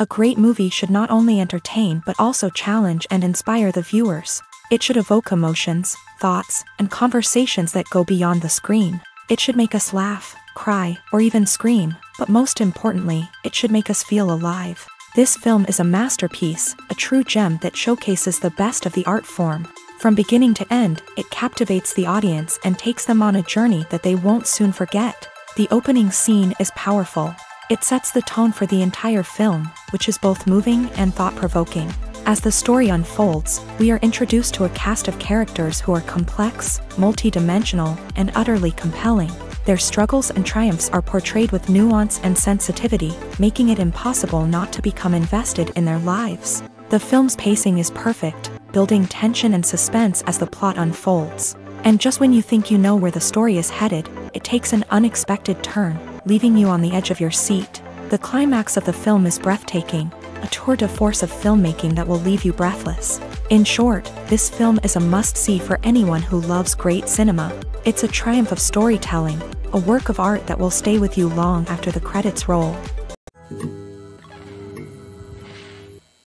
A great movie should not only entertain but also challenge and inspire the viewers. It should evoke emotions, thoughts, and conversations that go beyond the screen. It should make us laugh, cry, or even scream, but most importantly, it should make us feel alive. This film is a masterpiece, a true gem that showcases the best of the art form. From beginning to end, it captivates the audience and takes them on a journey that they won't soon forget. The opening scene is powerful. It sets the tone for the entire film, which is both moving and thought-provoking. As the story unfolds, we are introduced to a cast of characters who are complex, multi-dimensional, and utterly compelling. Their struggles and triumphs are portrayed with nuance and sensitivity, making it impossible not to become invested in their lives. The film's pacing is perfect, building tension and suspense as the plot unfolds. And just when you think you know where the story is headed, it takes an unexpected turn, leaving you on the edge of your seat. The climax of the film is breathtaking, a tour de force of filmmaking that will leave you breathless. In short, this film is a must-see for anyone who loves great cinema. It's a triumph of storytelling, a work of art that will stay with you long after the credits roll.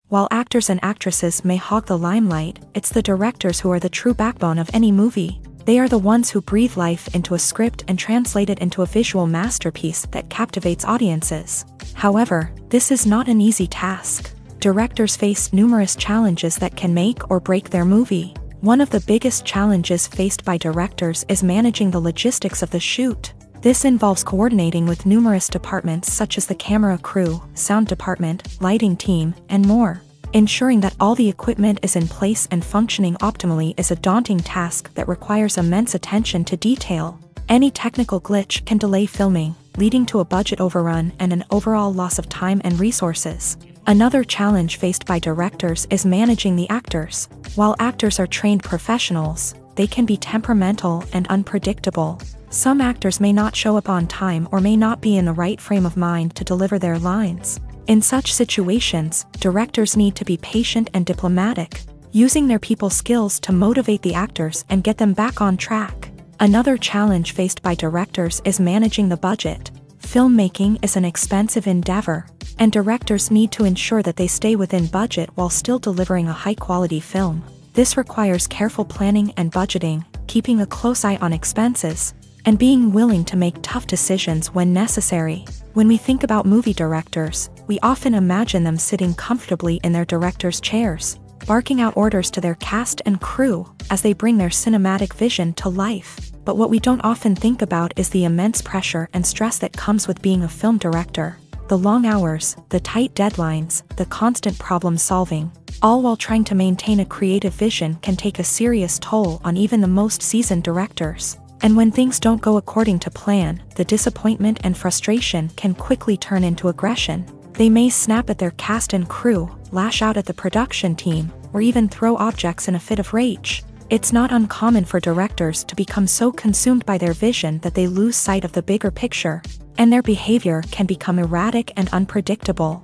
While actors and actresses may hog the limelight, it's the directors who are the true backbone of any movie. They are the ones who breathe life into a script and translate it into a visual masterpiece that captivates audiences. However, this is not an easy task. Directors face numerous challenges that can make or break their movie. One of the biggest challenges faced by directors is managing the logistics of the shoot. This involves coordinating with numerous departments such as the camera crew, sound department, lighting team, and more. Ensuring that all the equipment is in place and functioning optimally is a daunting task that requires immense attention to detail. Any technical glitch can delay filming, leading to a budget overrun and an overall loss of time and resources. Another challenge faced by directors is managing the actors. While actors are trained professionals, they can be temperamental and unpredictable. Some actors may not show up on time or may not be in the right frame of mind to deliver their lines. In such situations, directors need to be patient and diplomatic, using their people skills to motivate the actors and get them back on track. Another challenge faced by directors is managing the budget. Filmmaking is an expensive endeavor, and directors need to ensure that they stay within budget while still delivering a high-quality film. This requires careful planning and budgeting, keeping a close eye on expenses, and being willing to make tough decisions when necessary. When we think about movie directors, we often imagine them sitting comfortably in their director's chairs, barking out orders to their cast and crew as they bring their cinematic vision to life. But what we don't often think about is the immense pressure and stress that comes with being a film director. The long hours, the tight deadlines, the constant problem solving, all while trying to maintain a creative vision can take a serious toll on even the most seasoned directors. And when things don't go according to plan, the disappointment and frustration can quickly turn into aggression. They may snap at their cast and crew, lash out at the production team, or even throw objects in a fit of rage. It's not uncommon for directors to become so consumed by their vision that they lose sight of the bigger picture, and their behavior can become erratic and unpredictable.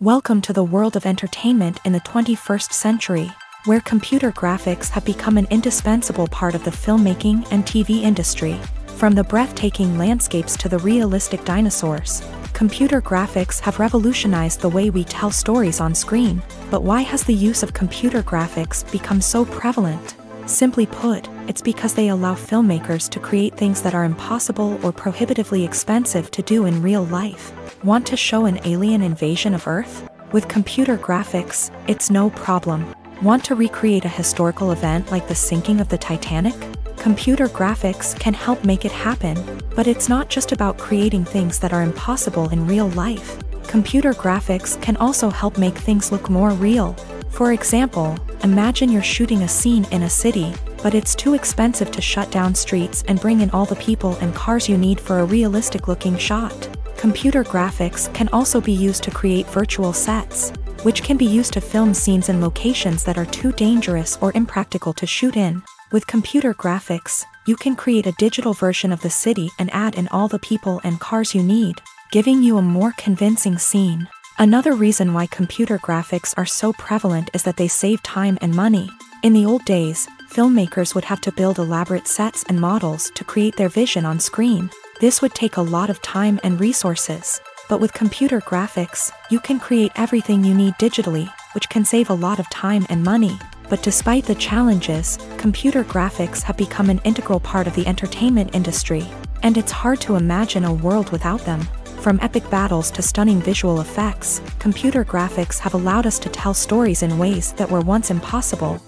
Welcome to the world of entertainment in the 21st century where computer graphics have become an indispensable part of the filmmaking and TV industry. From the breathtaking landscapes to the realistic dinosaurs, computer graphics have revolutionized the way we tell stories on screen. But why has the use of computer graphics become so prevalent? Simply put, it's because they allow filmmakers to create things that are impossible or prohibitively expensive to do in real life. Want to show an alien invasion of Earth? With computer graphics, it's no problem. Want to recreate a historical event like the sinking of the Titanic? Computer graphics can help make it happen, but it's not just about creating things that are impossible in real life. Computer graphics can also help make things look more real. For example, imagine you're shooting a scene in a city, but it's too expensive to shut down streets and bring in all the people and cars you need for a realistic looking shot. Computer graphics can also be used to create virtual sets, which can be used to film scenes in locations that are too dangerous or impractical to shoot in. With computer graphics, you can create a digital version of the city and add in all the people and cars you need, giving you a more convincing scene. Another reason why computer graphics are so prevalent is that they save time and money. In the old days, filmmakers would have to build elaborate sets and models to create their vision on screen. This would take a lot of time and resources. But with computer graphics, you can create everything you need digitally, which can save a lot of time and money. But despite the challenges, computer graphics have become an integral part of the entertainment industry, and it's hard to imagine a world without them. From epic battles to stunning visual effects, computer graphics have allowed us to tell stories in ways that were once impossible.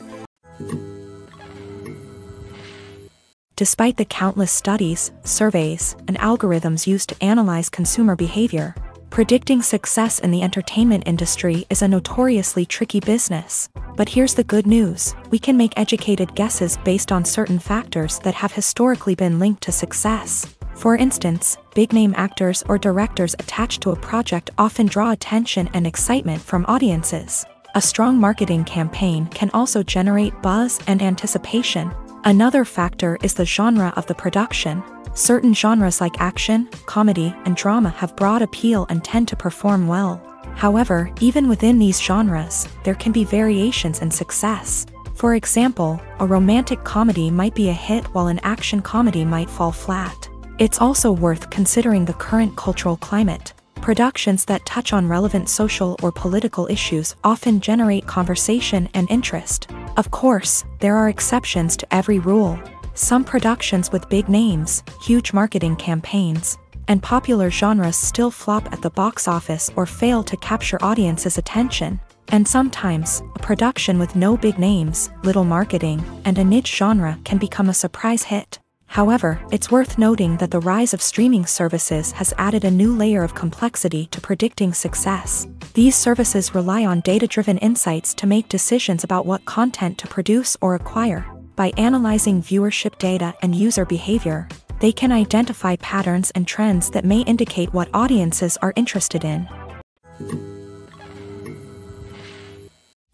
Despite the countless studies, surveys, and algorithms used to analyze consumer behavior, predicting success in the entertainment industry is a notoriously tricky business. But here's the good news we can make educated guesses based on certain factors that have historically been linked to success. For instance, big name actors or directors attached to a project often draw attention and excitement from audiences. A strong marketing campaign can also generate buzz and anticipation, Another factor is the genre of the production. Certain genres like action, comedy, and drama have broad appeal and tend to perform well. However, even within these genres, there can be variations in success. For example, a romantic comedy might be a hit while an action comedy might fall flat. It's also worth considering the current cultural climate. Productions that touch on relevant social or political issues often generate conversation and interest. Of course, there are exceptions to every rule. Some productions with big names, huge marketing campaigns, and popular genres still flop at the box office or fail to capture audiences' attention. And sometimes, a production with no big names, little marketing, and a niche genre can become a surprise hit. However, it's worth noting that the rise of streaming services has added a new layer of complexity to predicting success. These services rely on data-driven insights to make decisions about what content to produce or acquire. By analyzing viewership data and user behavior, they can identify patterns and trends that may indicate what audiences are interested in.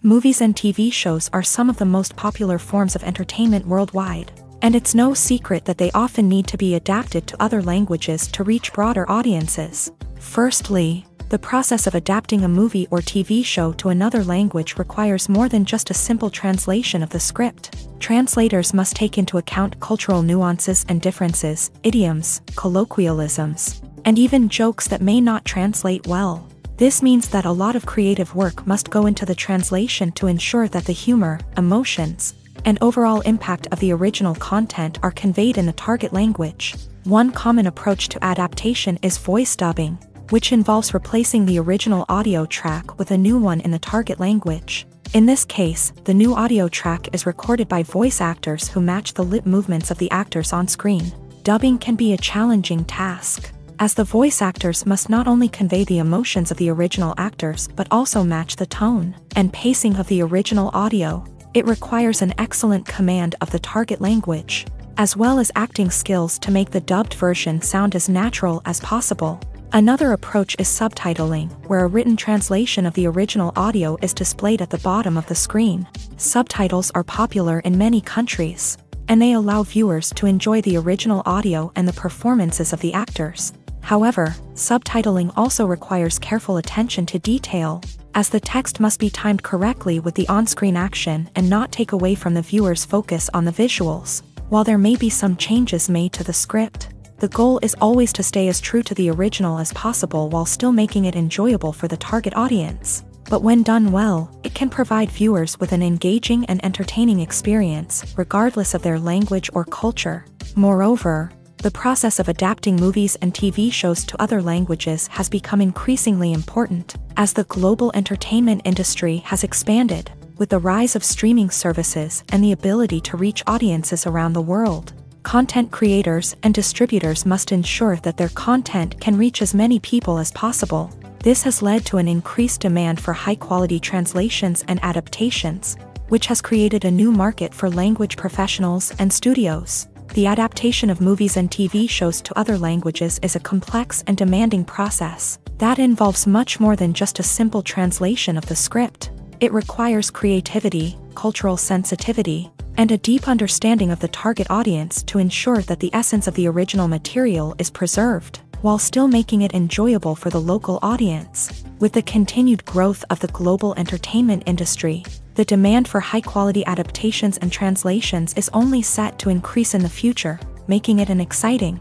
Movies and TV shows are some of the most popular forms of entertainment worldwide. And it's no secret that they often need to be adapted to other languages to reach broader audiences. Firstly, the process of adapting a movie or TV show to another language requires more than just a simple translation of the script. Translators must take into account cultural nuances and differences, idioms, colloquialisms, and even jokes that may not translate well. This means that a lot of creative work must go into the translation to ensure that the humor, emotions, and overall impact of the original content are conveyed in the target language. One common approach to adaptation is voice dubbing, which involves replacing the original audio track with a new one in the target language. In this case, the new audio track is recorded by voice actors who match the lip movements of the actors on screen. Dubbing can be a challenging task, as the voice actors must not only convey the emotions of the original actors but also match the tone and pacing of the original audio. It requires an excellent command of the target language, as well as acting skills to make the dubbed version sound as natural as possible. Another approach is subtitling, where a written translation of the original audio is displayed at the bottom of the screen. Subtitles are popular in many countries, and they allow viewers to enjoy the original audio and the performances of the actors. However, subtitling also requires careful attention to detail, as the text must be timed correctly with the on-screen action and not take away from the viewer's focus on the visuals. While there may be some changes made to the script, the goal is always to stay as true to the original as possible while still making it enjoyable for the target audience. But when done well, it can provide viewers with an engaging and entertaining experience, regardless of their language or culture. Moreover, the process of adapting movies and TV shows to other languages has become increasingly important, as the global entertainment industry has expanded, with the rise of streaming services and the ability to reach audiences around the world. Content creators and distributors must ensure that their content can reach as many people as possible. This has led to an increased demand for high-quality translations and adaptations, which has created a new market for language professionals and studios. The adaptation of movies and TV shows to other languages is a complex and demanding process that involves much more than just a simple translation of the script. It requires creativity, cultural sensitivity, and a deep understanding of the target audience to ensure that the essence of the original material is preserved, while still making it enjoyable for the local audience. With the continued growth of the global entertainment industry, the demand for high-quality adaptations and translations is only set to increase in the future, making it an exciting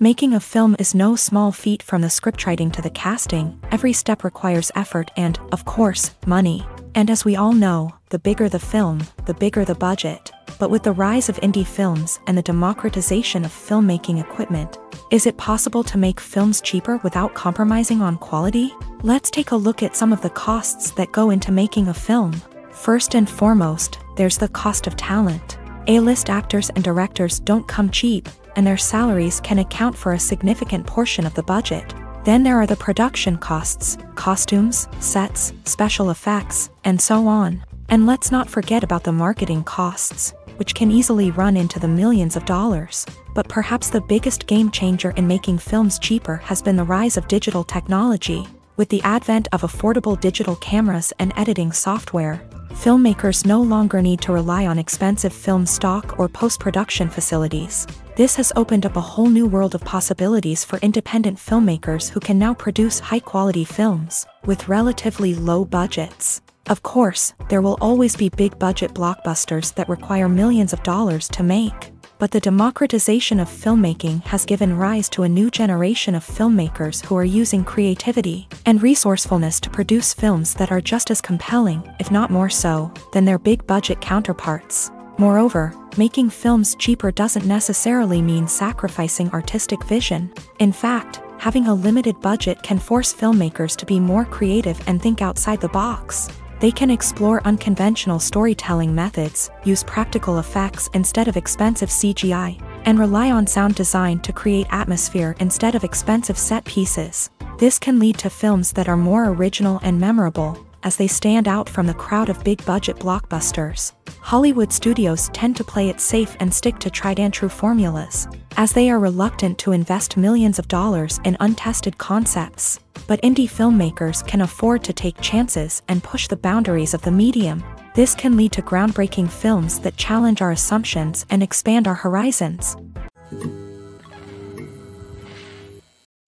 Making a film is no small feat from the scriptwriting to the casting, every step requires effort and, of course, money. And as we all know, the bigger the film, the bigger the budget. But with the rise of indie films and the democratization of filmmaking equipment, is it possible to make films cheaper without compromising on quality? Let's take a look at some of the costs that go into making a film. First and foremost, there's the cost of talent. A-list actors and directors don't come cheap, and their salaries can account for a significant portion of the budget. Then there are the production costs, costumes, sets, special effects, and so on. And let's not forget about the marketing costs, which can easily run into the millions of dollars. But perhaps the biggest game changer in making films cheaper has been the rise of digital technology. With the advent of affordable digital cameras and editing software, filmmakers no longer need to rely on expensive film stock or post-production facilities. This has opened up a whole new world of possibilities for independent filmmakers who can now produce high-quality films, with relatively low budgets. Of course, there will always be big-budget blockbusters that require millions of dollars to make. But the democratization of filmmaking has given rise to a new generation of filmmakers who are using creativity and resourcefulness to produce films that are just as compelling, if not more so, than their big-budget counterparts. Moreover, making films cheaper doesn't necessarily mean sacrificing artistic vision. In fact, having a limited budget can force filmmakers to be more creative and think outside the box. They can explore unconventional storytelling methods, use practical effects instead of expensive CGI, and rely on sound design to create atmosphere instead of expensive set pieces. This can lead to films that are more original and memorable, as they stand out from the crowd of big-budget blockbusters. Hollywood studios tend to play it safe and stick to tried-and-true formulas, as they are reluctant to invest millions of dollars in untested concepts. But indie filmmakers can afford to take chances and push the boundaries of the medium. This can lead to groundbreaking films that challenge our assumptions and expand our horizons.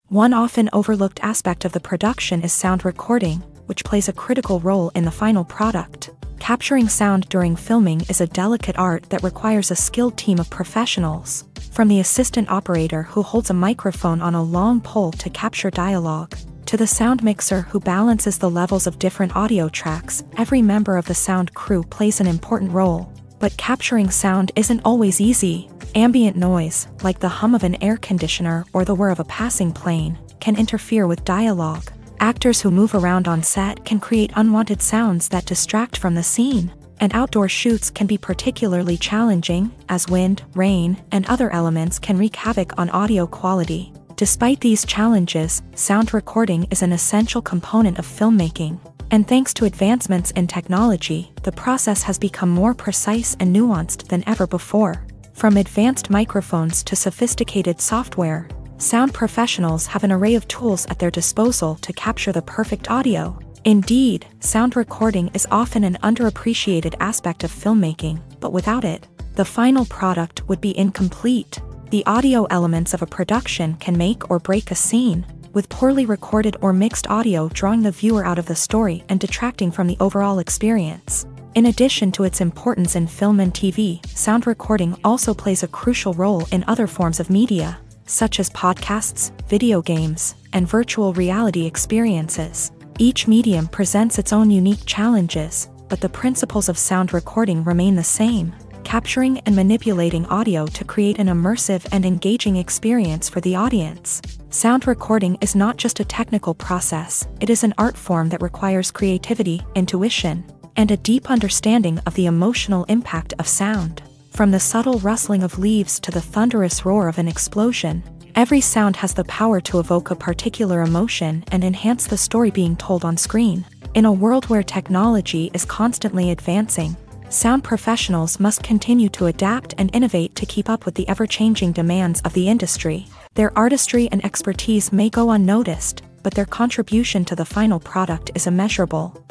One often overlooked aspect of the production is sound recording, which plays a critical role in the final product. Capturing sound during filming is a delicate art that requires a skilled team of professionals, from the assistant operator who holds a microphone on a long pole to capture dialogue, to the sound mixer who balances the levels of different audio tracks, every member of the sound crew plays an important role. But capturing sound isn't always easy. Ambient noise, like the hum of an air conditioner or the whir of a passing plane, can interfere with dialogue. Actors who move around on set can create unwanted sounds that distract from the scene, and outdoor shoots can be particularly challenging, as wind, rain, and other elements can wreak havoc on audio quality. Despite these challenges, sound recording is an essential component of filmmaking. And thanks to advancements in technology, the process has become more precise and nuanced than ever before. From advanced microphones to sophisticated software, sound professionals have an array of tools at their disposal to capture the perfect audio. Indeed, sound recording is often an underappreciated aspect of filmmaking, but without it, the final product would be incomplete. The audio elements of a production can make or break a scene, with poorly recorded or mixed audio drawing the viewer out of the story and detracting from the overall experience. In addition to its importance in film and TV, sound recording also plays a crucial role in other forms of media, such as podcasts, video games, and virtual reality experiences. Each medium presents its own unique challenges, but the principles of sound recording remain the same, capturing and manipulating audio to create an immersive and engaging experience for the audience. Sound recording is not just a technical process, it is an art form that requires creativity, intuition, and a deep understanding of the emotional impact of sound. From the subtle rustling of leaves to the thunderous roar of an explosion, every sound has the power to evoke a particular emotion and enhance the story being told on screen. In a world where technology is constantly advancing, sound professionals must continue to adapt and innovate to keep up with the ever-changing demands of the industry. Their artistry and expertise may go unnoticed, but their contribution to the final product is immeasurable.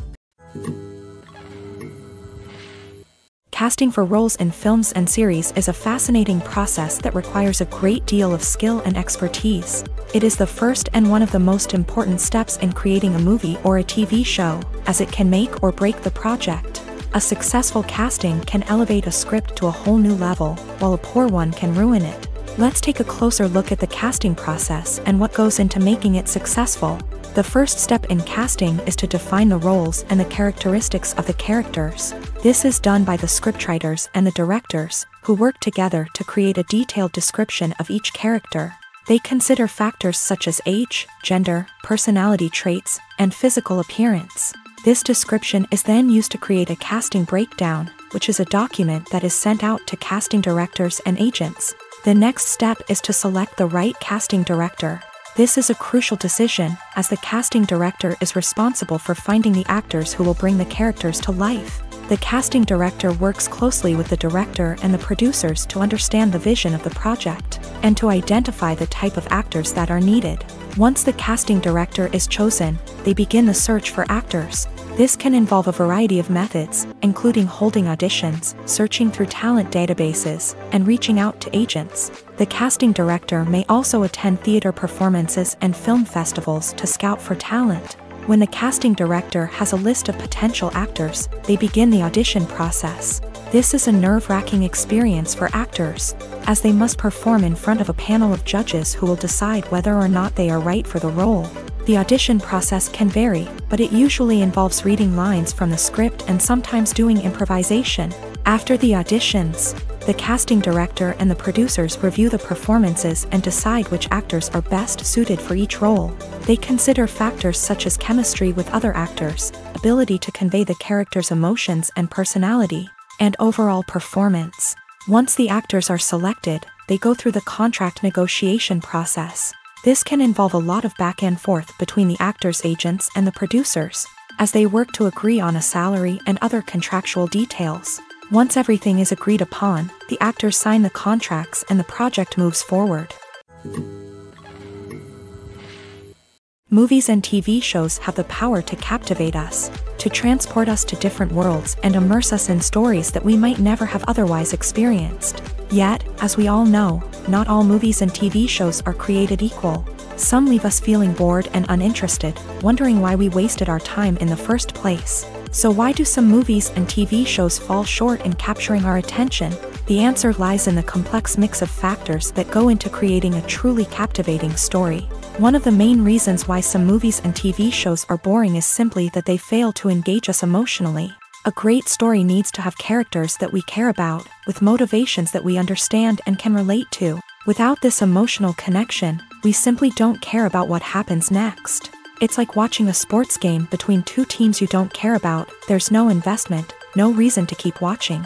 Casting for roles in films and series is a fascinating process that requires a great deal of skill and expertise. It is the first and one of the most important steps in creating a movie or a TV show, as it can make or break the project. A successful casting can elevate a script to a whole new level, while a poor one can ruin it. Let's take a closer look at the casting process and what goes into making it successful. The first step in casting is to define the roles and the characteristics of the characters. This is done by the scriptwriters and the directors, who work together to create a detailed description of each character. They consider factors such as age, gender, personality traits, and physical appearance. This description is then used to create a casting breakdown, which is a document that is sent out to casting directors and agents. The next step is to select the right casting director. This is a crucial decision, as the casting director is responsible for finding the actors who will bring the characters to life. The casting director works closely with the director and the producers to understand the vision of the project, and to identify the type of actors that are needed. Once the casting director is chosen, they begin the search for actors. This can involve a variety of methods, including holding auditions, searching through talent databases, and reaching out to agents. The casting director may also attend theater performances and film festivals to scout for talent. When the casting director has a list of potential actors, they begin the audition process. This is a nerve-wracking experience for actors, as they must perform in front of a panel of judges who will decide whether or not they are right for the role. The audition process can vary, but it usually involves reading lines from the script and sometimes doing improvisation. After the auditions, the casting director and the producers review the performances and decide which actors are best suited for each role. They consider factors such as chemistry with other actors, ability to convey the character's emotions and personality, and overall performance. Once the actors are selected, they go through the contract negotiation process. This can involve a lot of back and forth between the actors' agents and the producers, as they work to agree on a salary and other contractual details. Once everything is agreed upon, the actors sign the contracts and the project moves forward. Movies and TV shows have the power to captivate us, to transport us to different worlds and immerse us in stories that we might never have otherwise experienced. Yet, as we all know, not all movies and TV shows are created equal. Some leave us feeling bored and uninterested, wondering why we wasted our time in the first place. So why do some movies and TV shows fall short in capturing our attention? The answer lies in the complex mix of factors that go into creating a truly captivating story. One of the main reasons why some movies and TV shows are boring is simply that they fail to engage us emotionally. A great story needs to have characters that we care about, with motivations that we understand and can relate to. Without this emotional connection, we simply don't care about what happens next. It's like watching a sports game between two teams you don't care about, there's no investment, no reason to keep watching.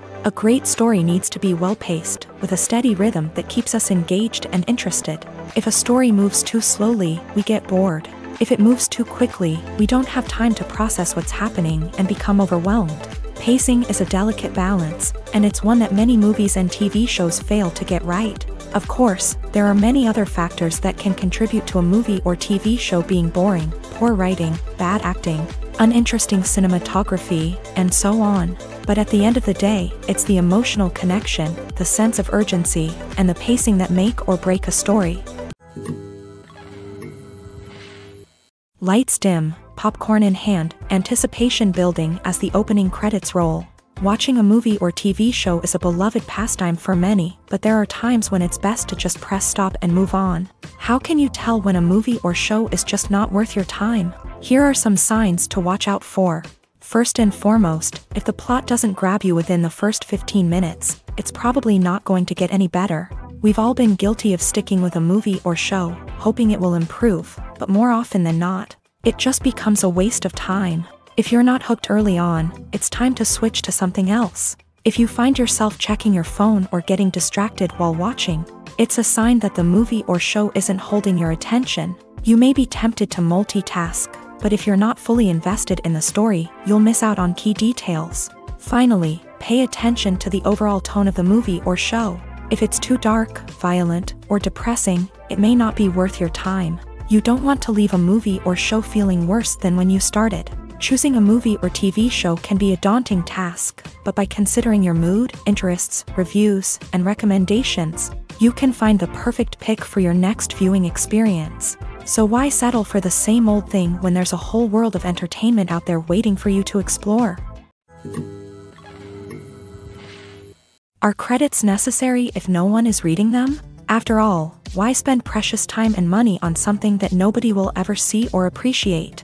A great story needs to be well paced, with a steady rhythm that keeps us engaged and interested. If a story moves too slowly, we get bored. If it moves too quickly, we don't have time to process what's happening and become overwhelmed. Pacing is a delicate balance, and it's one that many movies and TV shows fail to get right. Of course, there are many other factors that can contribute to a movie or TV show being boring poor writing, bad acting, uninteresting cinematography, and so on. But at the end of the day, it's the emotional connection, the sense of urgency, and the pacing that make or break a story. Lights dim, popcorn in hand, anticipation building as the opening credits roll. Watching a movie or TV show is a beloved pastime for many, but there are times when it's best to just press stop and move on. How can you tell when a movie or show is just not worth your time? Here are some signs to watch out for. First and foremost, if the plot doesn't grab you within the first 15 minutes, it's probably not going to get any better. We've all been guilty of sticking with a movie or show, hoping it will improve, but more often than not, it just becomes a waste of time. If you're not hooked early on, it's time to switch to something else. If you find yourself checking your phone or getting distracted while watching, it's a sign that the movie or show isn't holding your attention. You may be tempted to multitask, but if you're not fully invested in the story, you'll miss out on key details. Finally, pay attention to the overall tone of the movie or show. If it's too dark, violent, or depressing, it may not be worth your time. You don't want to leave a movie or show feeling worse than when you started. Choosing a movie or TV show can be a daunting task, but by considering your mood, interests, reviews, and recommendations, you can find the perfect pick for your next viewing experience. So why settle for the same old thing when there's a whole world of entertainment out there waiting for you to explore? Are credits necessary if no one is reading them? After all, why spend precious time and money on something that nobody will ever see or appreciate?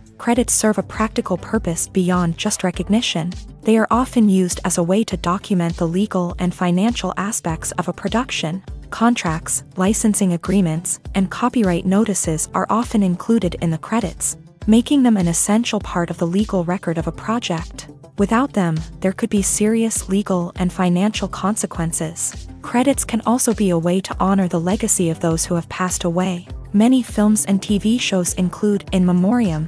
credits serve a practical purpose beyond just recognition. They are often used as a way to document the legal and financial aspects of a production. Contracts, licensing agreements, and copyright notices are often included in the credits, making them an essential part of the legal record of a project. Without them, there could be serious legal and financial consequences. Credits can also be a way to honor the legacy of those who have passed away. Many films and TV shows include in memoriam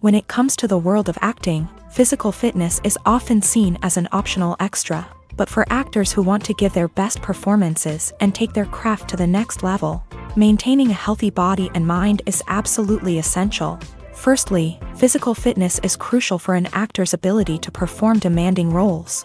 When it comes to the world of acting, physical fitness is often seen as an optional extra. But for actors who want to give their best performances and take their craft to the next level, maintaining a healthy body and mind is absolutely essential. Firstly, physical fitness is crucial for an actor's ability to perform demanding roles.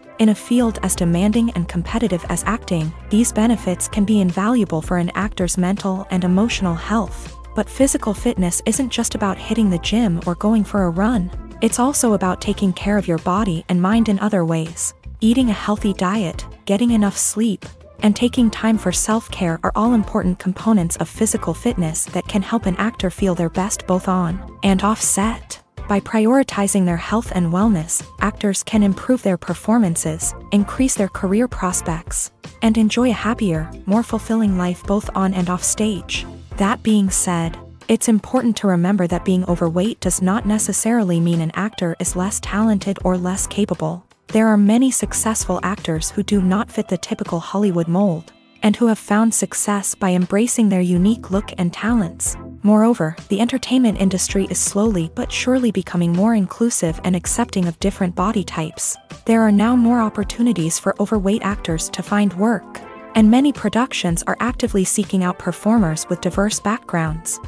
in a field as demanding and competitive as acting, these benefits can be invaluable for an actor's mental and emotional health. But physical fitness isn't just about hitting the gym or going for a run. It's also about taking care of your body and mind in other ways. Eating a healthy diet, getting enough sleep, and taking time for self-care are all important components of physical fitness that can help an actor feel their best both on and off set. By prioritizing their health and wellness, actors can improve their performances, increase their career prospects, and enjoy a happier, more fulfilling life both on and off stage. That being said, it's important to remember that being overweight does not necessarily mean an actor is less talented or less capable. There are many successful actors who do not fit the typical Hollywood mold, and who have found success by embracing their unique look and talents. Moreover, the entertainment industry is slowly but surely becoming more inclusive and accepting of different body types. There are now more opportunities for overweight actors to find work, and many productions are actively seeking out performers with diverse backgrounds.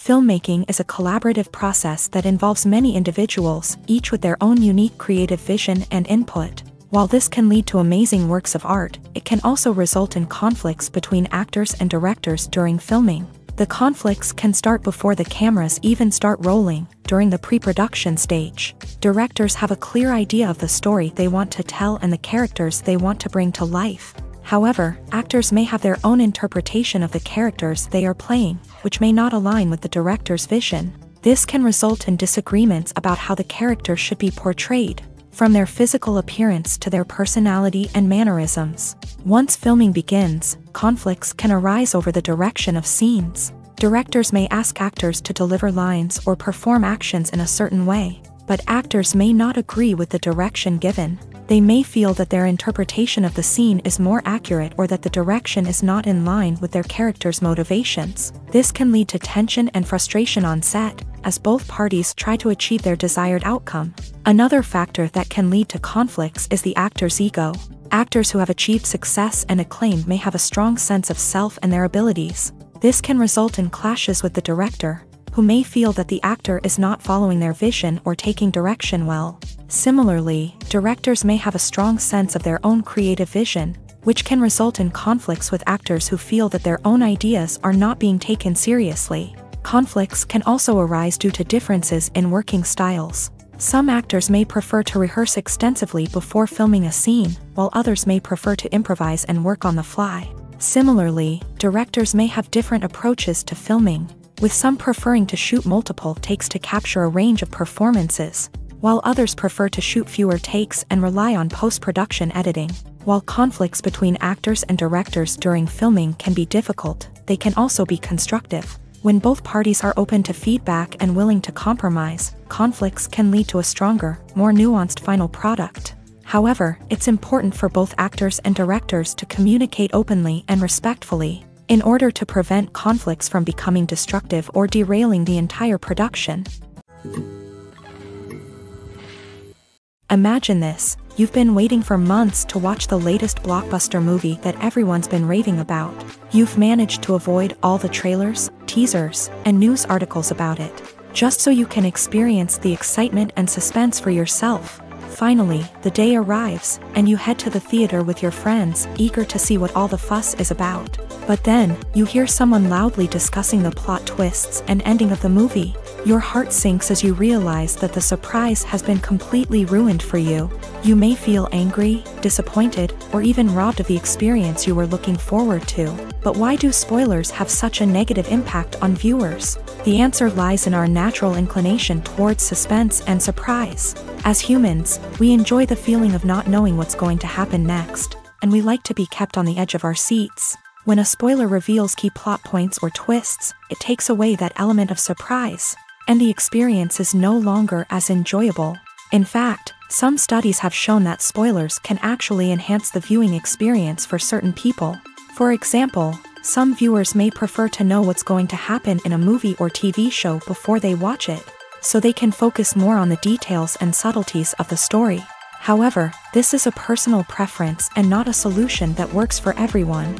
Filmmaking is a collaborative process that involves many individuals, each with their own unique creative vision and input. While this can lead to amazing works of art, it can also result in conflicts between actors and directors during filming. The conflicts can start before the cameras even start rolling, during the pre-production stage. Directors have a clear idea of the story they want to tell and the characters they want to bring to life. However, actors may have their own interpretation of the characters they are playing, which may not align with the director's vision. This can result in disagreements about how the character should be portrayed, from their physical appearance to their personality and mannerisms. Once filming begins, conflicts can arise over the direction of scenes. Directors may ask actors to deliver lines or perform actions in a certain way, but actors may not agree with the direction given. They may feel that their interpretation of the scene is more accurate or that the direction is not in line with their character's motivations. This can lead to tension and frustration on set, as both parties try to achieve their desired outcome. Another factor that can lead to conflicts is the actor's ego. Actors who have achieved success and acclaim may have a strong sense of self and their abilities. This can result in clashes with the director, who may feel that the actor is not following their vision or taking direction well. Similarly, directors may have a strong sense of their own creative vision, which can result in conflicts with actors who feel that their own ideas are not being taken seriously. Conflicts can also arise due to differences in working styles. Some actors may prefer to rehearse extensively before filming a scene, while others may prefer to improvise and work on the fly. Similarly, directors may have different approaches to filming, with some preferring to shoot multiple takes to capture a range of performances, while others prefer to shoot fewer takes and rely on post-production editing. While conflicts between actors and directors during filming can be difficult, they can also be constructive. When both parties are open to feedback and willing to compromise, conflicts can lead to a stronger, more nuanced final product. However, it's important for both actors and directors to communicate openly and respectfully, in order to prevent conflicts from becoming destructive or derailing the entire production. Imagine this, you've been waiting for months to watch the latest blockbuster movie that everyone's been raving about. You've managed to avoid all the trailers, teasers, and news articles about it, just so you can experience the excitement and suspense for yourself. Finally, the day arrives, and you head to the theater with your friends, eager to see what all the fuss is about. But then, you hear someone loudly discussing the plot twists and ending of the movie. Your heart sinks as you realize that the surprise has been completely ruined for you. You may feel angry, disappointed, or even robbed of the experience you were looking forward to. But why do spoilers have such a negative impact on viewers? The answer lies in our natural inclination towards suspense and surprise. As humans, we enjoy the feeling of not knowing what's going to happen next, and we like to be kept on the edge of our seats. When a spoiler reveals key plot points or twists, it takes away that element of surprise, and the experience is no longer as enjoyable. In fact, some studies have shown that spoilers can actually enhance the viewing experience for certain people. For example, some viewers may prefer to know what's going to happen in a movie or TV show before they watch it, so they can focus more on the details and subtleties of the story. However, this is a personal preference and not a solution that works for everyone.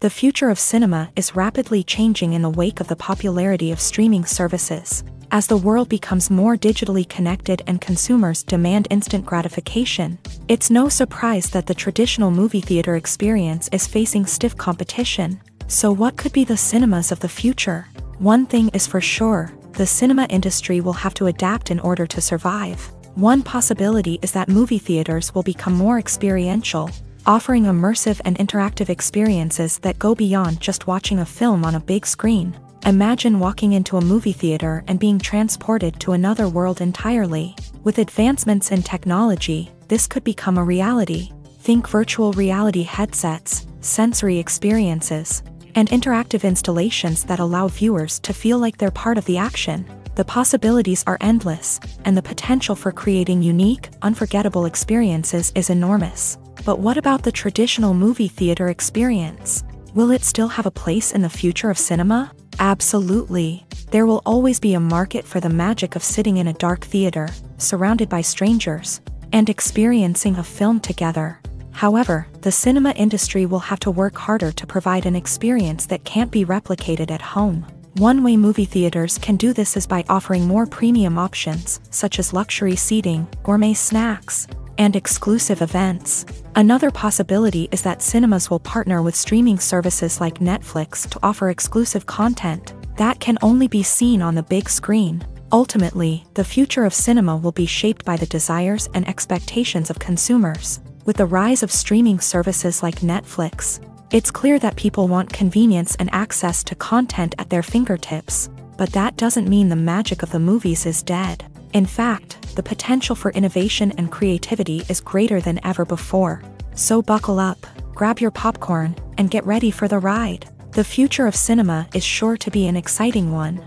The future of cinema is rapidly changing in the wake of the popularity of streaming services. As the world becomes more digitally connected and consumers demand instant gratification, it's no surprise that the traditional movie theater experience is facing stiff competition. So what could be the cinemas of the future? One thing is for sure, the cinema industry will have to adapt in order to survive. One possibility is that movie theaters will become more experiential, offering immersive and interactive experiences that go beyond just watching a film on a big screen. Imagine walking into a movie theater and being transported to another world entirely. With advancements in technology, this could become a reality. Think virtual reality headsets, sensory experiences, and interactive installations that allow viewers to feel like they're part of the action. The possibilities are endless, and the potential for creating unique, unforgettable experiences is enormous. But what about the traditional movie theater experience? Will it still have a place in the future of cinema? Absolutely. There will always be a market for the magic of sitting in a dark theater, surrounded by strangers, and experiencing a film together. However, the cinema industry will have to work harder to provide an experience that can't be replicated at home. One way movie theaters can do this is by offering more premium options, such as luxury seating, gourmet snacks, and exclusive events. Another possibility is that cinemas will partner with streaming services like Netflix to offer exclusive content that can only be seen on the big screen. Ultimately, the future of cinema will be shaped by the desires and expectations of consumers. With the rise of streaming services like Netflix, it's clear that people want convenience and access to content at their fingertips. But that doesn't mean the magic of the movies is dead. In fact, the potential for innovation and creativity is greater than ever before. So buckle up, grab your popcorn, and get ready for the ride. The future of cinema is sure to be an exciting one.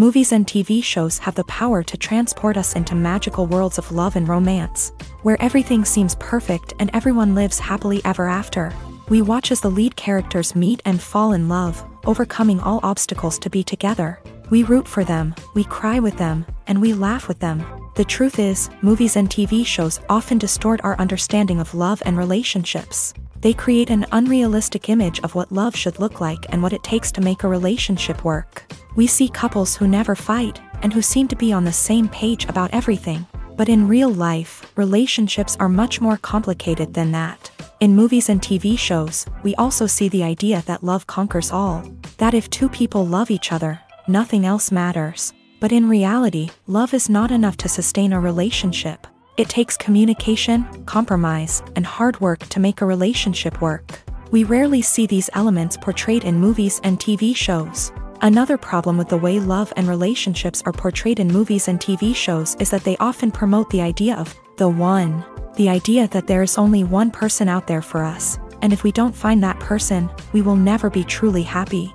Movies and TV shows have the power to transport us into magical worlds of love and romance, where everything seems perfect and everyone lives happily ever after. We watch as the lead characters meet and fall in love, overcoming all obstacles to be together. We root for them, we cry with them, and we laugh with them. The truth is, movies and TV shows often distort our understanding of love and relationships. They create an unrealistic image of what love should look like and what it takes to make a relationship work. We see couples who never fight, and who seem to be on the same page about everything. But in real life, relationships are much more complicated than that. In movies and TV shows, we also see the idea that love conquers all. That if two people love each other, nothing else matters. But in reality, love is not enough to sustain a relationship. It takes communication, compromise, and hard work to make a relationship work. We rarely see these elements portrayed in movies and TV shows. Another problem with the way love and relationships are portrayed in movies and TV shows is that they often promote the idea of the one. The idea that there is only one person out there for us, and if we don't find that person, we will never be truly happy.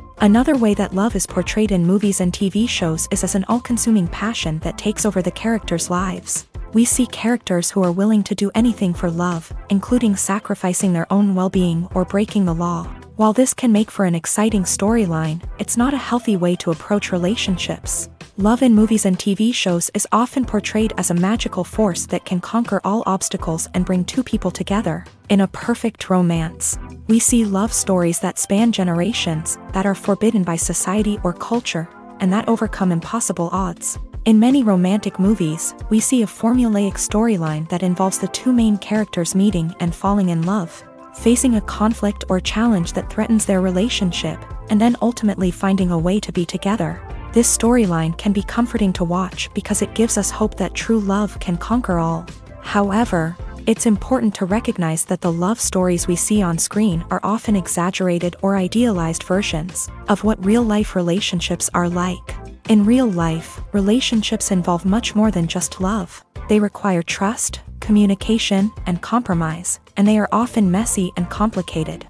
Another way that love is portrayed in movies and TV shows is as an all-consuming passion that takes over the characters' lives. We see characters who are willing to do anything for love, including sacrificing their own well-being or breaking the law. While this can make for an exciting storyline, it's not a healthy way to approach relationships. Love in movies and TV shows is often portrayed as a magical force that can conquer all obstacles and bring two people together. In a perfect romance, we see love stories that span generations, that are forbidden by society or culture, and that overcome impossible odds. In many romantic movies, we see a formulaic storyline that involves the two main characters meeting and falling in love, facing a conflict or challenge that threatens their relationship, and then ultimately finding a way to be together. This storyline can be comforting to watch because it gives us hope that true love can conquer all. However, it's important to recognize that the love stories we see on screen are often exaggerated or idealized versions of what real-life relationships are like. In real life, relationships involve much more than just love. They require trust, communication, and compromise, and they are often messy and complicated.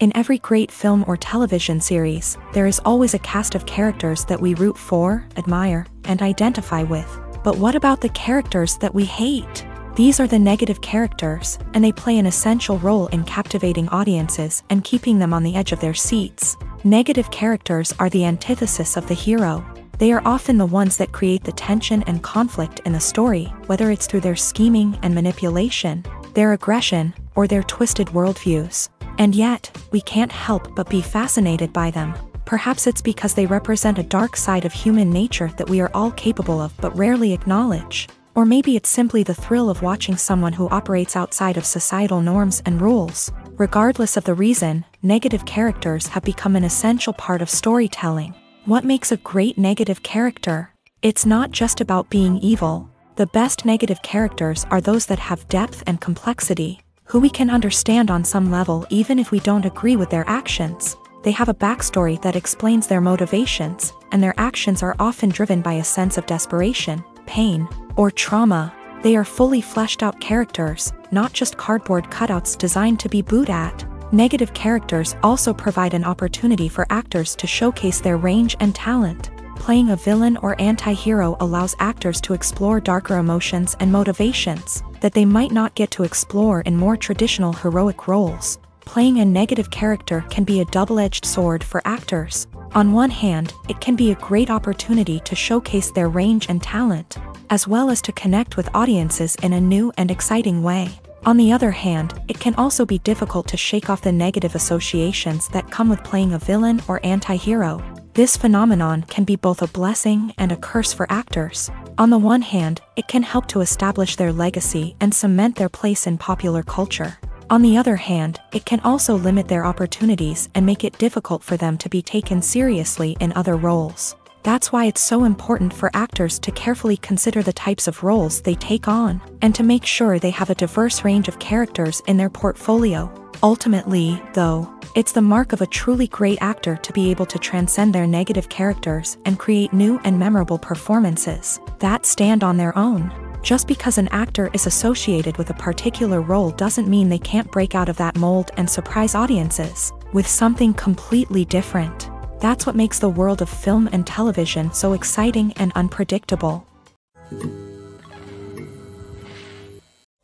In every great film or television series, there is always a cast of characters that we root for, admire, and identify with. But what about the characters that we hate? These are the negative characters, and they play an essential role in captivating audiences and keeping them on the edge of their seats. Negative characters are the antithesis of the hero. They are often the ones that create the tension and conflict in the story, whether it's through their scheming and manipulation, their aggression, or their twisted worldviews. And yet, we can't help but be fascinated by them. Perhaps it's because they represent a dark side of human nature that we are all capable of but rarely acknowledge. Or maybe it's simply the thrill of watching someone who operates outside of societal norms and rules. Regardless of the reason, negative characters have become an essential part of storytelling. What makes a great negative character? It's not just about being evil. The best negative characters are those that have depth and complexity, who we can understand on some level even if we don't agree with their actions. They have a backstory that explains their motivations, and their actions are often driven by a sense of desperation, pain, or trauma. They are fully fleshed out characters, not just cardboard cutouts designed to be booed at. Negative characters also provide an opportunity for actors to showcase their range and talent. Playing a villain or anti-hero allows actors to explore darker emotions and motivations, that they might not get to explore in more traditional heroic roles. Playing a negative character can be a double-edged sword for actors. On one hand, it can be a great opportunity to showcase their range and talent, as well as to connect with audiences in a new and exciting way. On the other hand, it can also be difficult to shake off the negative associations that come with playing a villain or anti-hero. This phenomenon can be both a blessing and a curse for actors. On the one hand, it can help to establish their legacy and cement their place in popular culture. On the other hand, it can also limit their opportunities and make it difficult for them to be taken seriously in other roles. That's why it's so important for actors to carefully consider the types of roles they take on, and to make sure they have a diverse range of characters in their portfolio. Ultimately, though, it's the mark of a truly great actor to be able to transcend their negative characters and create new and memorable performances that stand on their own. Just because an actor is associated with a particular role doesn't mean they can't break out of that mold and surprise audiences with something completely different. That's what makes the world of film and television so exciting and unpredictable.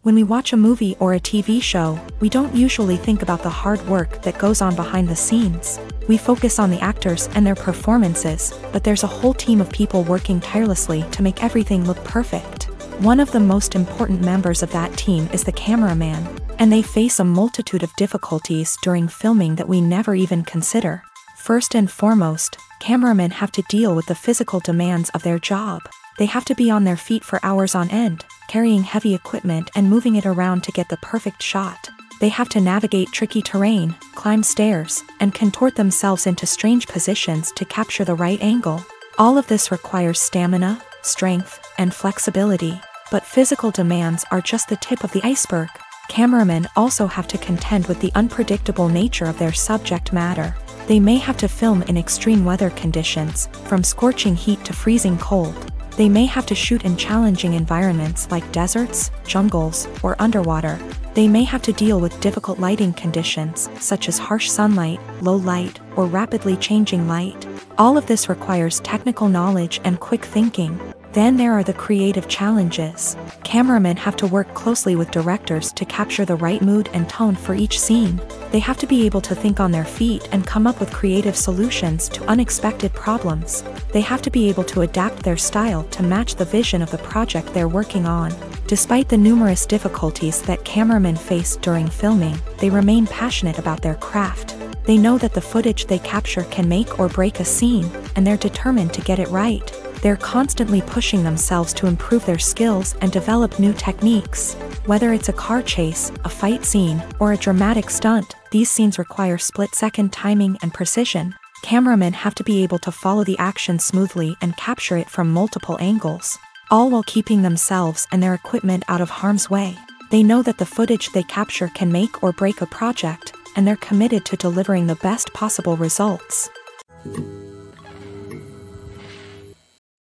When we watch a movie or a TV show, we don't usually think about the hard work that goes on behind the scenes. We focus on the actors and their performances, but there's a whole team of people working tirelessly to make everything look perfect. One of the most important members of that team is the cameraman, and they face a multitude of difficulties during filming that we never even consider. First and foremost, cameramen have to deal with the physical demands of their job. They have to be on their feet for hours on end, carrying heavy equipment and moving it around to get the perfect shot. They have to navigate tricky terrain, climb stairs, and contort themselves into strange positions to capture the right angle. All of this requires stamina, strength, and flexibility. But physical demands are just the tip of the iceberg. Cameramen also have to contend with the unpredictable nature of their subject matter. They may have to film in extreme weather conditions, from scorching heat to freezing cold. They may have to shoot in challenging environments like deserts, jungles, or underwater. They may have to deal with difficult lighting conditions, such as harsh sunlight, low light, or rapidly changing light. All of this requires technical knowledge and quick thinking. Then there are the creative challenges. Cameramen have to work closely with directors to capture the right mood and tone for each scene. They have to be able to think on their feet and come up with creative solutions to unexpected problems. They have to be able to adapt their style to match the vision of the project they're working on. Despite the numerous difficulties that cameramen face during filming, they remain passionate about their craft. They know that the footage they capture can make or break a scene, and they're determined to get it right they're constantly pushing themselves to improve their skills and develop new techniques. Whether it's a car chase, a fight scene, or a dramatic stunt, these scenes require split-second timing and precision. Cameramen have to be able to follow the action smoothly and capture it from multiple angles, all while keeping themselves and their equipment out of harm's way. They know that the footage they capture can make or break a project, and they're committed to delivering the best possible results.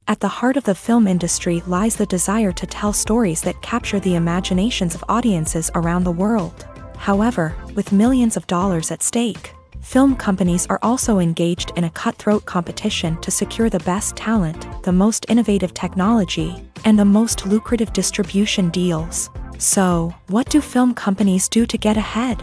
At the heart of the film industry lies the desire to tell stories that capture the imaginations of audiences around the world. However, with millions of dollars at stake, film companies are also engaged in a cutthroat competition to secure the best talent, the most innovative technology, and the most lucrative distribution deals. So, what do film companies do to get ahead?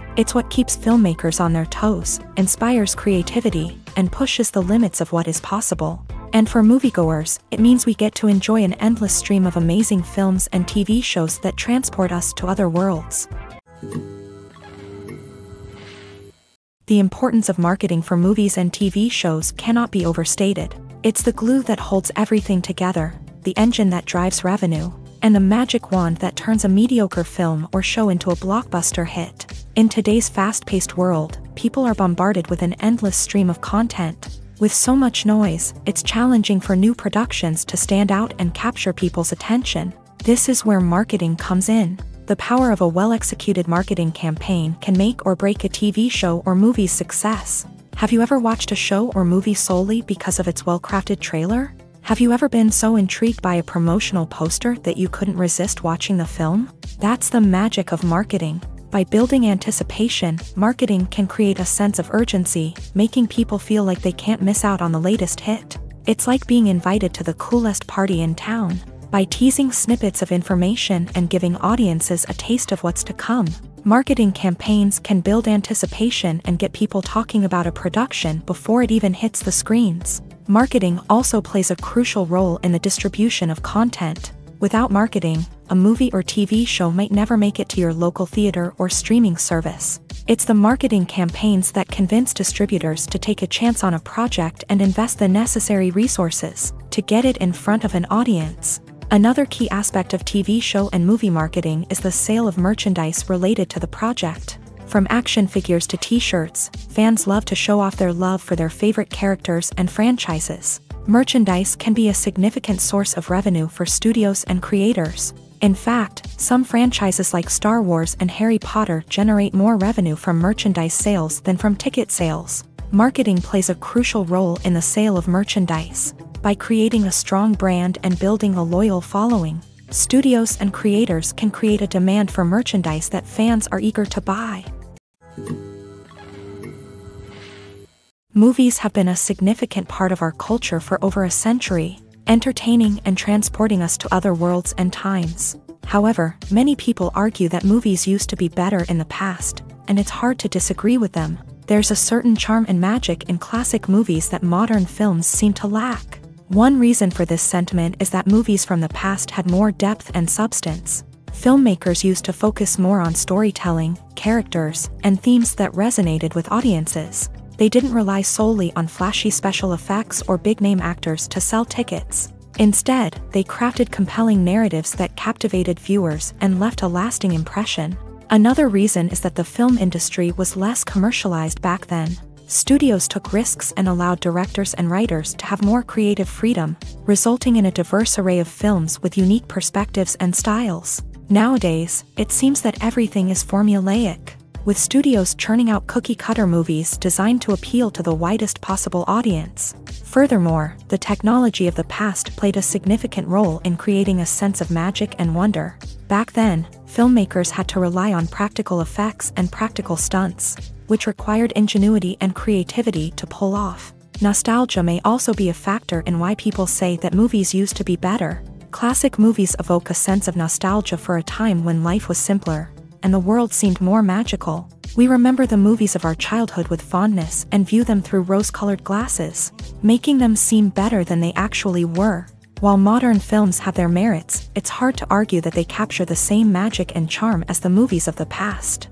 It's what keeps filmmakers on their toes, inspires creativity, and pushes the limits of what is possible. And for moviegoers, it means we get to enjoy an endless stream of amazing films and TV shows that transport us to other worlds. The importance of marketing for movies and TV shows cannot be overstated. It's the glue that holds everything together, the engine that drives revenue, and the magic wand that turns a mediocre film or show into a blockbuster hit. In today's fast-paced world, people are bombarded with an endless stream of content. With so much noise, it's challenging for new productions to stand out and capture people's attention. This is where marketing comes in. The power of a well-executed marketing campaign can make or break a TV show or movie's success. Have you ever watched a show or movie solely because of its well-crafted trailer? Have you ever been so intrigued by a promotional poster that you couldn't resist watching the film? That's the magic of marketing. By building anticipation, marketing can create a sense of urgency, making people feel like they can't miss out on the latest hit. It's like being invited to the coolest party in town. By teasing snippets of information and giving audiences a taste of what's to come, marketing campaigns can build anticipation and get people talking about a production before it even hits the screens. Marketing also plays a crucial role in the distribution of content. Without marketing, a movie or TV show might never make it to your local theater or streaming service. It's the marketing campaigns that convince distributors to take a chance on a project and invest the necessary resources to get it in front of an audience. Another key aspect of TV show and movie marketing is the sale of merchandise related to the project. From action figures to t-shirts, fans love to show off their love for their favorite characters and franchises. Merchandise can be a significant source of revenue for studios and creators. In fact, some franchises like Star Wars and Harry Potter generate more revenue from merchandise sales than from ticket sales. Marketing plays a crucial role in the sale of merchandise. By creating a strong brand and building a loyal following, studios and creators can create a demand for merchandise that fans are eager to buy. Movies have been a significant part of our culture for over a century, entertaining and transporting us to other worlds and times. However, many people argue that movies used to be better in the past, and it's hard to disagree with them. There's a certain charm and magic in classic movies that modern films seem to lack. One reason for this sentiment is that movies from the past had more depth and substance filmmakers used to focus more on storytelling, characters, and themes that resonated with audiences. They didn't rely solely on flashy special effects or big-name actors to sell tickets. Instead, they crafted compelling narratives that captivated viewers and left a lasting impression. Another reason is that the film industry was less commercialized back then. Studios took risks and allowed directors and writers to have more creative freedom, resulting in a diverse array of films with unique perspectives and styles. Nowadays, it seems that everything is formulaic, with studios churning out cookie-cutter movies designed to appeal to the widest possible audience. Furthermore, the technology of the past played a significant role in creating a sense of magic and wonder. Back then, filmmakers had to rely on practical effects and practical stunts, which required ingenuity and creativity to pull off. Nostalgia may also be a factor in why people say that movies used to be better, Classic movies evoke a sense of nostalgia for a time when life was simpler, and the world seemed more magical. We remember the movies of our childhood with fondness and view them through rose-colored glasses, making them seem better than they actually were. While modern films have their merits, it's hard to argue that they capture the same magic and charm as the movies of the past.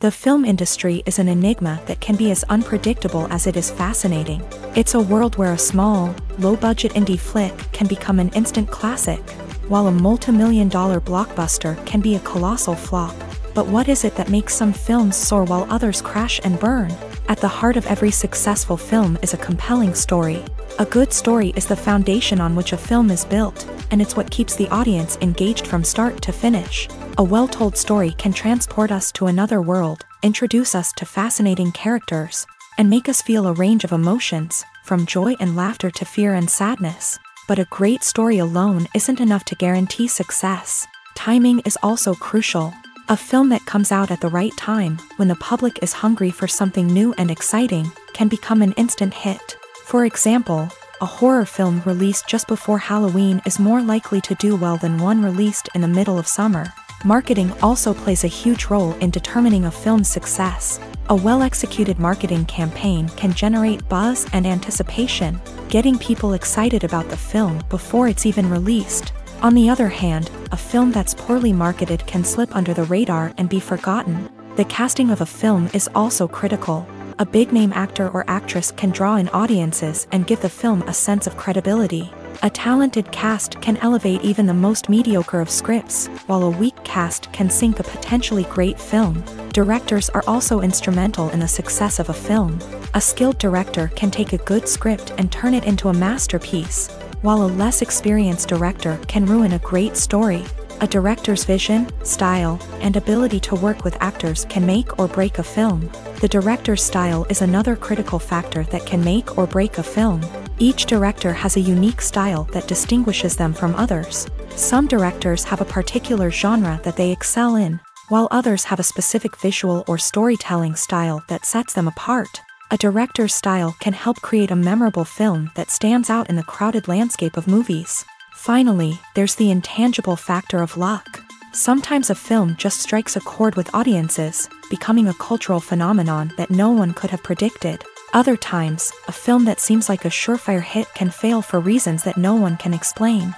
The film industry is an enigma that can be as unpredictable as it is fascinating. It's a world where a small, low-budget indie flick can become an instant classic, while a multi-million dollar blockbuster can be a colossal flop. But what is it that makes some films soar while others crash and burn? At the heart of every successful film is a compelling story. A good story is the foundation on which a film is built, and it's what keeps the audience engaged from start to finish. A well-told story can transport us to another world, introduce us to fascinating characters, and make us feel a range of emotions, from joy and laughter to fear and sadness. But a great story alone isn't enough to guarantee success. Timing is also crucial. A film that comes out at the right time, when the public is hungry for something new and exciting, can become an instant hit. For example, a horror film released just before Halloween is more likely to do well than one released in the middle of summer. Marketing also plays a huge role in determining a film's success. A well-executed marketing campaign can generate buzz and anticipation, getting people excited about the film before it's even released. On the other hand, a film that's poorly marketed can slip under the radar and be forgotten. The casting of a film is also critical. A big-name actor or actress can draw in audiences and give the film a sense of credibility. A talented cast can elevate even the most mediocre of scripts, while a weak cast can sink a potentially great film. Directors are also instrumental in the success of a film. A skilled director can take a good script and turn it into a masterpiece, while a less experienced director can ruin a great story. A director's vision, style, and ability to work with actors can make or break a film. The director's style is another critical factor that can make or break a film. Each director has a unique style that distinguishes them from others. Some directors have a particular genre that they excel in, while others have a specific visual or storytelling style that sets them apart. A director's style can help create a memorable film that stands out in the crowded landscape of movies. Finally, there's the intangible factor of luck. Sometimes a film just strikes a chord with audiences, becoming a cultural phenomenon that no one could have predicted. Other times, a film that seems like a surefire hit can fail for reasons that no one can explain.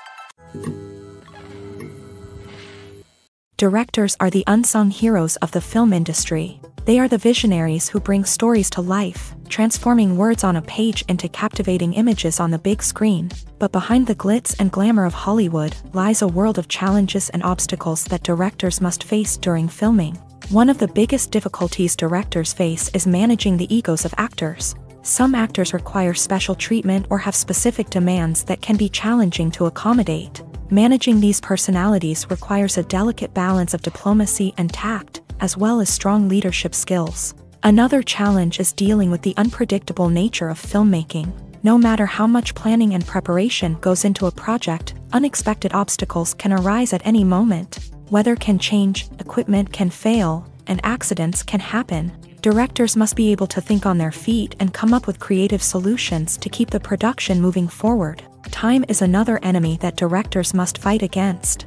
Directors are the unsung heroes of the film industry. They are the visionaries who bring stories to life, transforming words on a page into captivating images on the big screen. But behind the glitz and glamour of Hollywood lies a world of challenges and obstacles that directors must face during filming. One of the biggest difficulties directors face is managing the egos of actors. Some actors require special treatment or have specific demands that can be challenging to accommodate. Managing these personalities requires a delicate balance of diplomacy and tact, as well as strong leadership skills. Another challenge is dealing with the unpredictable nature of filmmaking. No matter how much planning and preparation goes into a project, unexpected obstacles can arise at any moment. Weather can change, equipment can fail, and accidents can happen. Directors must be able to think on their feet and come up with creative solutions to keep the production moving forward. Time is another enemy that directors must fight against.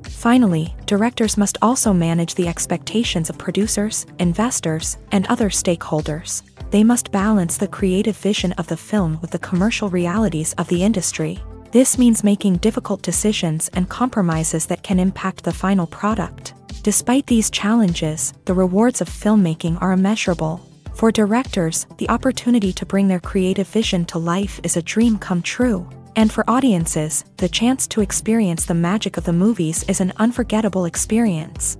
Finally, directors must also manage the expectations of producers, investors, and other stakeholders. They must balance the creative vision of the film with the commercial realities of the industry. This means making difficult decisions and compromises that can impact the final product. Despite these challenges, the rewards of filmmaking are immeasurable. For directors, the opportunity to bring their creative vision to life is a dream come true. And for audiences, the chance to experience the magic of the movies is an unforgettable experience.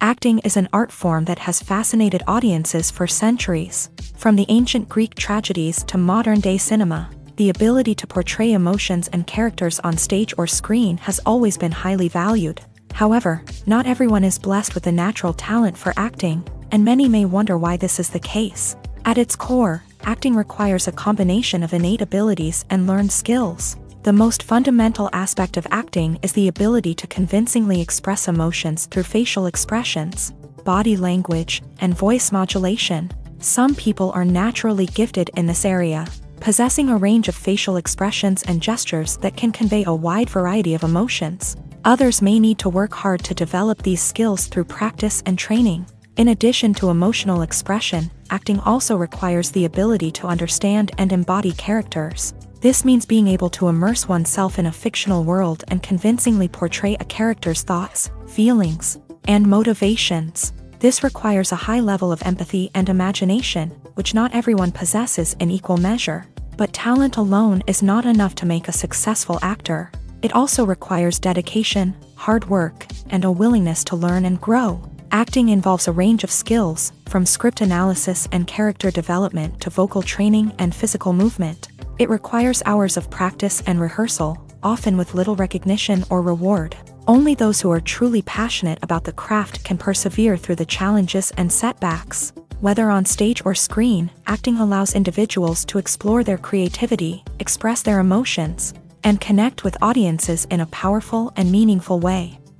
Acting is an art form that has fascinated audiences for centuries. From the ancient Greek tragedies to modern day cinema, the ability to portray emotions and characters on stage or screen has always been highly valued. However, not everyone is blessed with a natural talent for acting, and many may wonder why this is the case. At its core, acting requires a combination of innate abilities and learned skills. The most fundamental aspect of acting is the ability to convincingly express emotions through facial expressions, body language, and voice modulation. Some people are naturally gifted in this area, possessing a range of facial expressions and gestures that can convey a wide variety of emotions. Others may need to work hard to develop these skills through practice and training. In addition to emotional expression, acting also requires the ability to understand and embody characters. This means being able to immerse oneself in a fictional world and convincingly portray a character's thoughts, feelings, and motivations. This requires a high level of empathy and imagination, which not everyone possesses in equal measure. But talent alone is not enough to make a successful actor. It also requires dedication, hard work, and a willingness to learn and grow. Acting involves a range of skills, from script analysis and character development to vocal training and physical movement. It requires hours of practice and rehearsal, often with little recognition or reward. Only those who are truly passionate about the craft can persevere through the challenges and setbacks. Whether on stage or screen, acting allows individuals to explore their creativity, express their emotions, and connect with audiences in a powerful and meaningful way.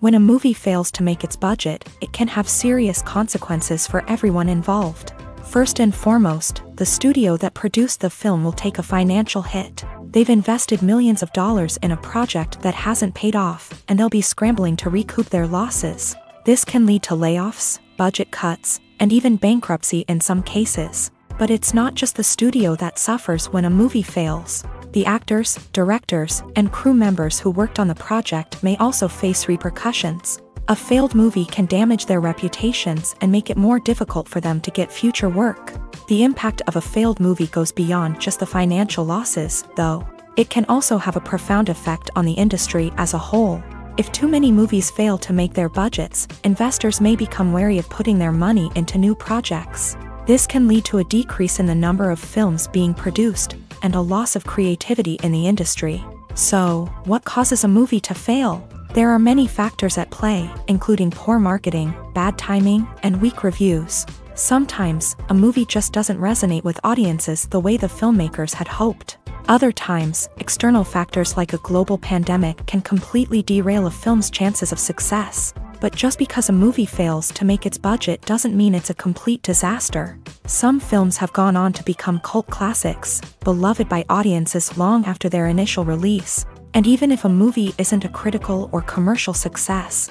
When a movie fails to make its budget, it can have serious consequences for everyone involved. First and foremost, the studio that produced the film will take a financial hit. They've invested millions of dollars in a project that hasn't paid off, and they'll be scrambling to recoup their losses. This can lead to layoffs, budget cuts, and even bankruptcy in some cases. But it's not just the studio that suffers when a movie fails. The actors, directors, and crew members who worked on the project may also face repercussions. A failed movie can damage their reputations and make it more difficult for them to get future work. The impact of a failed movie goes beyond just the financial losses, though. It can also have a profound effect on the industry as a whole. If too many movies fail to make their budgets, investors may become wary of putting their money into new projects. This can lead to a decrease in the number of films being produced, and a loss of creativity in the industry. So, what causes a movie to fail? There are many factors at play, including poor marketing, bad timing, and weak reviews. Sometimes, a movie just doesn't resonate with audiences the way the filmmakers had hoped. Other times, external factors like a global pandemic can completely derail a film's chances of success. But just because a movie fails to make its budget doesn't mean it's a complete disaster. Some films have gone on to become cult classics, beloved by audiences long after their initial release. And even if a movie isn't a critical or commercial success,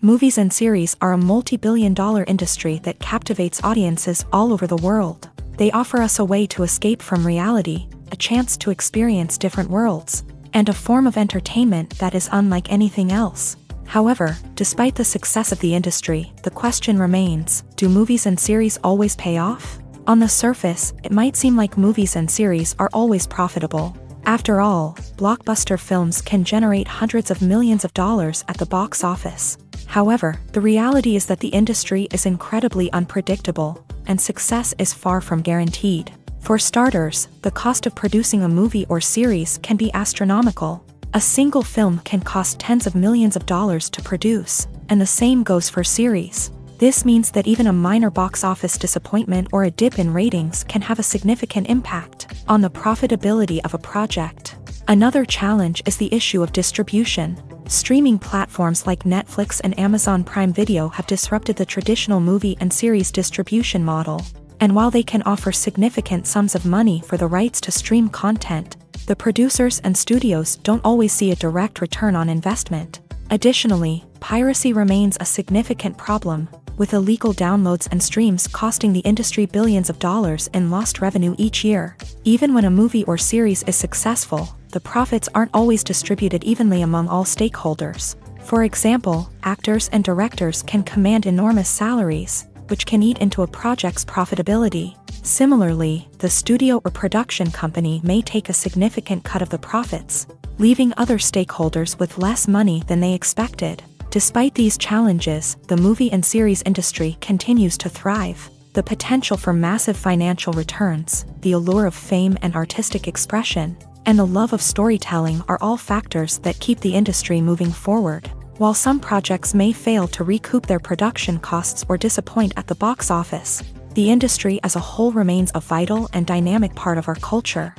Movies and series are a multi-billion dollar industry that captivates audiences all over the world. They offer us a way to escape from reality, a chance to experience different worlds, and a form of entertainment that is unlike anything else. However, despite the success of the industry, the question remains, do movies and series always pay off? On the surface, it might seem like movies and series are always profitable. After all, blockbuster films can generate hundreds of millions of dollars at the box office. However, the reality is that the industry is incredibly unpredictable, and success is far from guaranteed. For starters, the cost of producing a movie or series can be astronomical, a single film can cost tens of millions of dollars to produce, and the same goes for series. This means that even a minor box office disappointment or a dip in ratings can have a significant impact on the profitability of a project. Another challenge is the issue of distribution. Streaming platforms like Netflix and Amazon Prime Video have disrupted the traditional movie and series distribution model. And while they can offer significant sums of money for the rights to stream content, the producers and studios don't always see a direct return on investment. Additionally, piracy remains a significant problem, with illegal downloads and streams costing the industry billions of dollars in lost revenue each year. Even when a movie or series is successful, the profits aren't always distributed evenly among all stakeholders. For example, actors and directors can command enormous salaries, which can eat into a project's profitability. Similarly, the studio or production company may take a significant cut of the profits, leaving other stakeholders with less money than they expected. Despite these challenges, the movie and series industry continues to thrive. The potential for massive financial returns, the allure of fame and artistic expression, and the love of storytelling are all factors that keep the industry moving forward. While some projects may fail to recoup their production costs or disappoint at the box office, the industry as a whole remains a vital and dynamic part of our culture.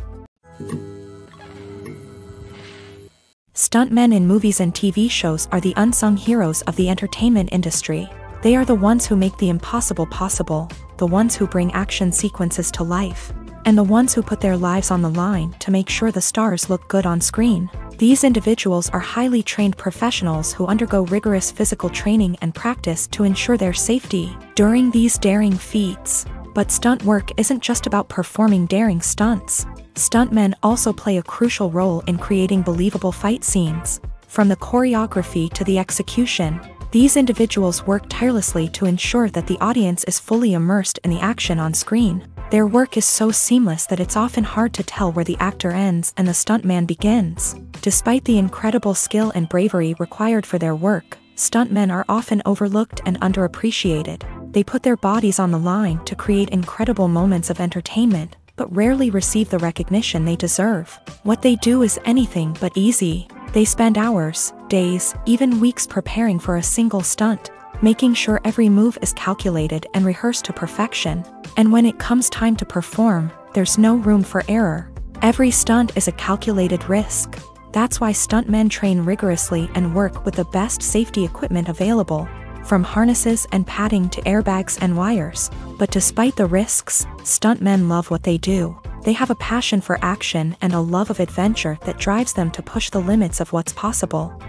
Stuntmen in movies and TV shows are the unsung heroes of the entertainment industry. They are the ones who make the impossible possible, the ones who bring action sequences to life, and the ones who put their lives on the line to make sure the stars look good on screen. These individuals are highly trained professionals who undergo rigorous physical training and practice to ensure their safety during these daring feats. But stunt work isn't just about performing daring stunts. Stuntmen also play a crucial role in creating believable fight scenes. From the choreography to the execution, these individuals work tirelessly to ensure that the audience is fully immersed in the action on screen. Their work is so seamless that it's often hard to tell where the actor ends and the stuntman begins. Despite the incredible skill and bravery required for their work, stuntmen are often overlooked and underappreciated. They put their bodies on the line to create incredible moments of entertainment, but rarely receive the recognition they deserve. What they do is anything but easy. They spend hours, days, even weeks preparing for a single stunt, making sure every move is calculated and rehearsed to perfection. And when it comes time to perform, there's no room for error. Every stunt is a calculated risk. That's why stuntmen train rigorously and work with the best safety equipment available, from harnesses and padding to airbags and wires. But despite the risks, stuntmen love what they do. They have a passion for action and a love of adventure that drives them to push the limits of what's possible.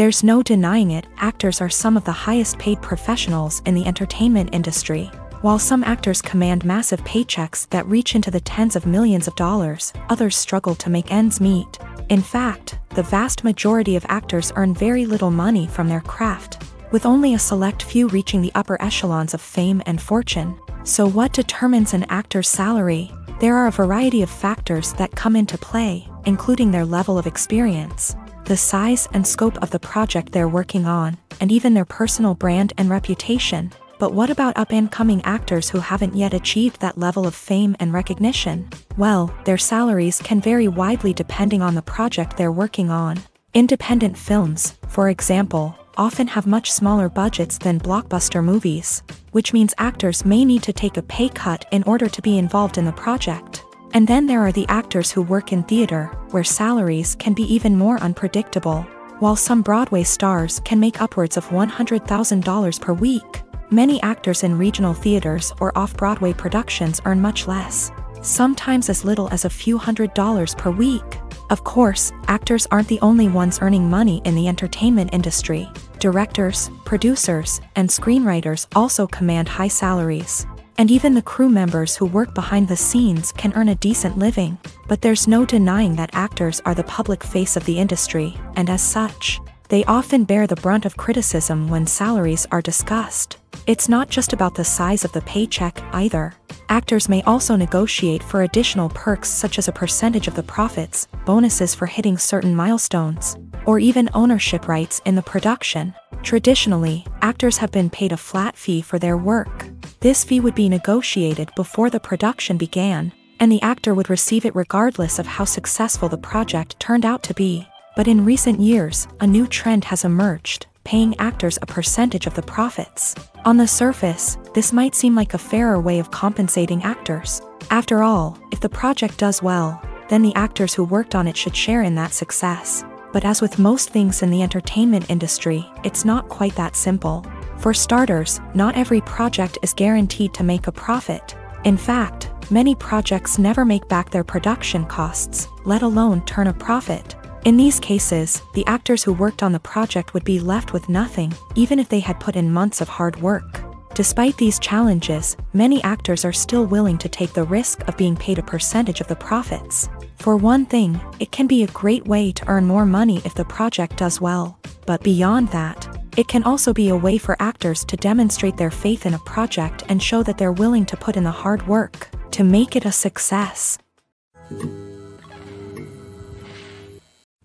There's no denying it, actors are some of the highest paid professionals in the entertainment industry. While some actors command massive paychecks that reach into the tens of millions of dollars, others struggle to make ends meet. In fact, the vast majority of actors earn very little money from their craft, with only a select few reaching the upper echelons of fame and fortune. So what determines an actor's salary? There are a variety of factors that come into play, including their level of experience, the size and scope of the project they're working on, and even their personal brand and reputation. But what about up-and-coming actors who haven't yet achieved that level of fame and recognition? Well, their salaries can vary widely depending on the project they're working on. Independent films, for example, often have much smaller budgets than blockbuster movies, which means actors may need to take a pay cut in order to be involved in the project. And then there are the actors who work in theater, where salaries can be even more unpredictable. While some Broadway stars can make upwards of $100,000 per week, many actors in regional theaters or off-Broadway productions earn much less, sometimes as little as a few hundred dollars per week. Of course, actors aren't the only ones earning money in the entertainment industry. Directors, producers, and screenwriters also command high salaries. And even the crew members who work behind the scenes can earn a decent living. But there's no denying that actors are the public face of the industry, and as such, they often bear the brunt of criticism when salaries are discussed. It's not just about the size of the paycheck, either. Actors may also negotiate for additional perks such as a percentage of the profits, bonuses for hitting certain milestones, or even ownership rights in the production. Traditionally, actors have been paid a flat fee for their work. This fee would be negotiated before the production began, and the actor would receive it regardless of how successful the project turned out to be. But in recent years, a new trend has emerged, paying actors a percentage of the profits. On the surface, this might seem like a fairer way of compensating actors. After all, if the project does well, then the actors who worked on it should share in that success. But as with most things in the entertainment industry, it's not quite that simple. For starters, not every project is guaranteed to make a profit. In fact, many projects never make back their production costs, let alone turn a profit. In these cases, the actors who worked on the project would be left with nothing, even if they had put in months of hard work. Despite these challenges, many actors are still willing to take the risk of being paid a percentage of the profits. For one thing, it can be a great way to earn more money if the project does well. But beyond that, it can also be a way for actors to demonstrate their faith in a project and show that they're willing to put in the hard work to make it a success.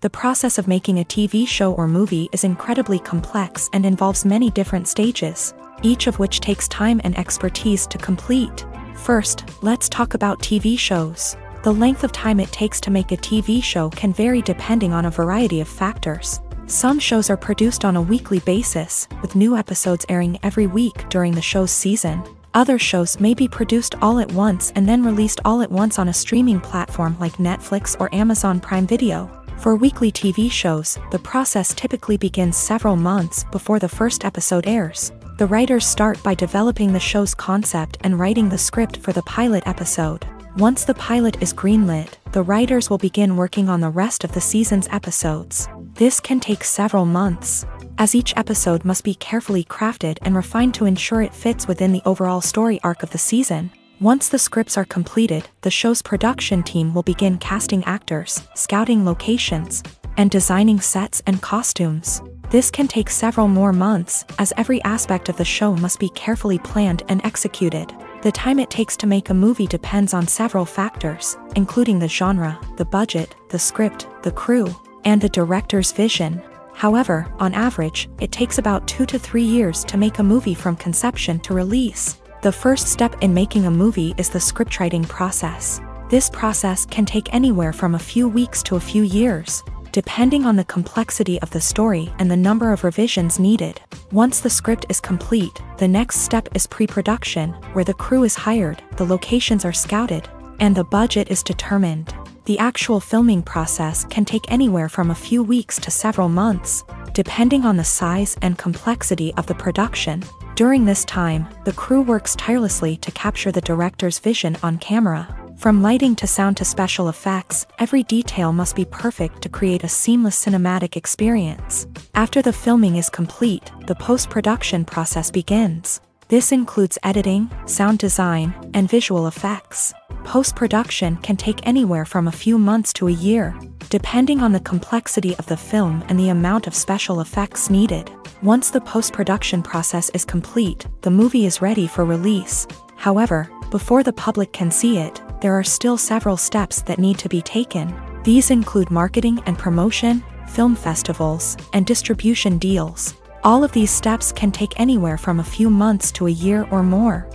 The process of making a TV show or movie is incredibly complex and involves many different stages, each of which takes time and expertise to complete. First, let's talk about TV shows. The length of time it takes to make a TV show can vary depending on a variety of factors. Some shows are produced on a weekly basis, with new episodes airing every week during the show's season. Other shows may be produced all at once and then released all at once on a streaming platform like Netflix or Amazon Prime Video. For weekly TV shows, the process typically begins several months before the first episode airs. The writers start by developing the show's concept and writing the script for the pilot episode. Once the pilot is greenlit, the writers will begin working on the rest of the season's episodes. This can take several months. as each episode must be carefully crafted and refined to ensure it fits within the overall story arc of the season. Once the scripts are completed, the show's production team will begin casting actors, scouting locations, and designing sets and costumes. This can take several more months, as every aspect of the show must be carefully planned and executed. The time it takes to make a movie depends on several factors, including the genre, the budget, the script, the crew, and the director's vision. However, on average, it takes about two to three years to make a movie from conception to release. The first step in making a movie is the scriptwriting process. This process can take anywhere from a few weeks to a few years, depending on the complexity of the story and the number of revisions needed. Once the script is complete, the next step is pre-production, where the crew is hired, the locations are scouted, and the budget is determined. The actual filming process can take anywhere from a few weeks to several months, depending on the size and complexity of the production. During this time, the crew works tirelessly to capture the director's vision on camera. From lighting to sound to special effects, every detail must be perfect to create a seamless cinematic experience. After the filming is complete, the post-production process begins. This includes editing, sound design, and visual effects. Post-production can take anywhere from a few months to a year, depending on the complexity of the film and the amount of special effects needed. Once the post-production process is complete, the movie is ready for release. However, before the public can see it, there are still several steps that need to be taken. These include marketing and promotion, film festivals, and distribution deals. All of these steps can take anywhere from a few months to a year or more.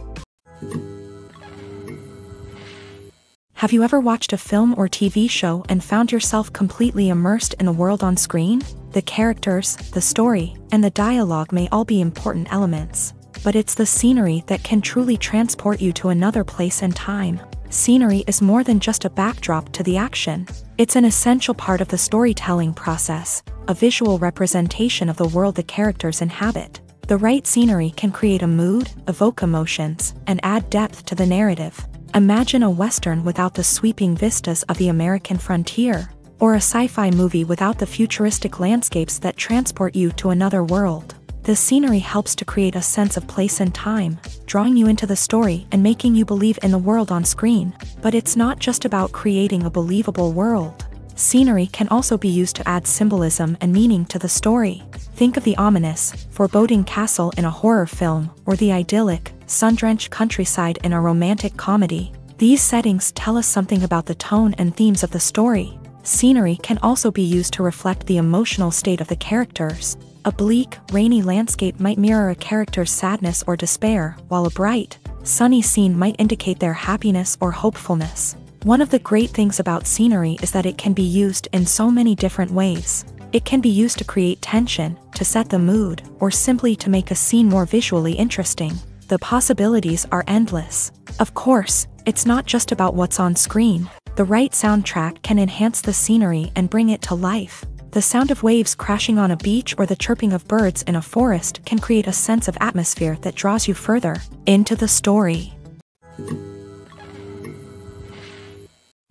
Have you ever watched a film or TV show and found yourself completely immersed in the world on screen? The characters, the story, and the dialogue may all be important elements, but it's the scenery that can truly transport you to another place and time. Scenery is more than just a backdrop to the action. It's an essential part of the storytelling process, a visual representation of the world the characters inhabit. The right scenery can create a mood, evoke emotions, and add depth to the narrative. Imagine a western without the sweeping vistas of the American frontier, or a sci-fi movie without the futuristic landscapes that transport you to another world. The scenery helps to create a sense of place and time, drawing you into the story and making you believe in the world on screen. But it's not just about creating a believable world. Scenery can also be used to add symbolism and meaning to the story. Think of the ominous, foreboding castle in a horror film, or the idyllic, sun-drenched countryside in a romantic comedy. These settings tell us something about the tone and themes of the story. Scenery can also be used to reflect the emotional state of the characters. A bleak, rainy landscape might mirror a character's sadness or despair, while a bright, sunny scene might indicate their happiness or hopefulness. One of the great things about scenery is that it can be used in so many different ways. It can be used to create tension, to set the mood, or simply to make a scene more visually interesting. The possibilities are endless. Of course, it's not just about what's on screen. The right soundtrack can enhance the scenery and bring it to life. The sound of waves crashing on a beach or the chirping of birds in a forest can create a sense of atmosphere that draws you further into the story.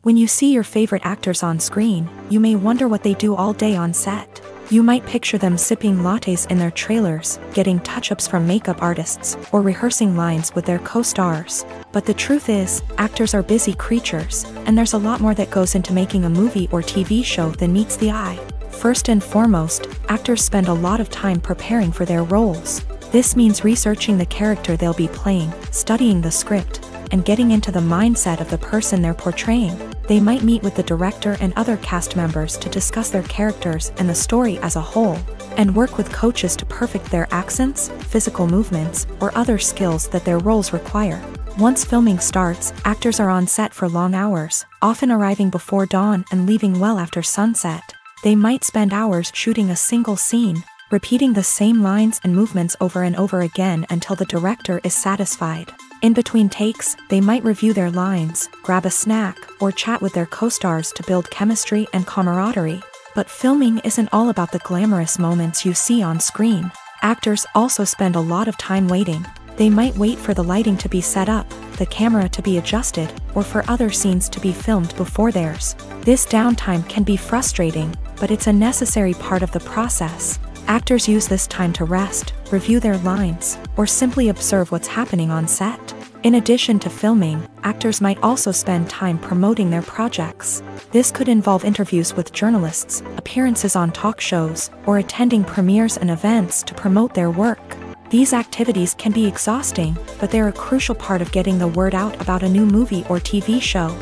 When you see your favorite actors on screen, you may wonder what they do all day on set. You might picture them sipping lattes in their trailers, getting touch-ups from makeup artists, or rehearsing lines with their co-stars. But the truth is, actors are busy creatures, and there's a lot more that goes into making a movie or TV show than meets the eye. First and foremost, actors spend a lot of time preparing for their roles. This means researching the character they'll be playing, studying the script, and getting into the mindset of the person they're portraying. They might meet with the director and other cast members to discuss their characters and the story as a whole, and work with coaches to perfect their accents, physical movements, or other skills that their roles require. Once filming starts, actors are on set for long hours, often arriving before dawn and leaving well after sunset. They might spend hours shooting a single scene, repeating the same lines and movements over and over again until the director is satisfied. In between takes, they might review their lines, grab a snack, or chat with their co-stars to build chemistry and camaraderie. But filming isn't all about the glamorous moments you see on screen. Actors also spend a lot of time waiting. They might wait for the lighting to be set up, the camera to be adjusted, or for other scenes to be filmed before theirs. This downtime can be frustrating, but it's a necessary part of the process. Actors use this time to rest, review their lines, or simply observe what's happening on set. In addition to filming, actors might also spend time promoting their projects. This could involve interviews with journalists, appearances on talk shows, or attending premieres and events to promote their work. These activities can be exhausting, but they're a crucial part of getting the word out about a new movie or TV show.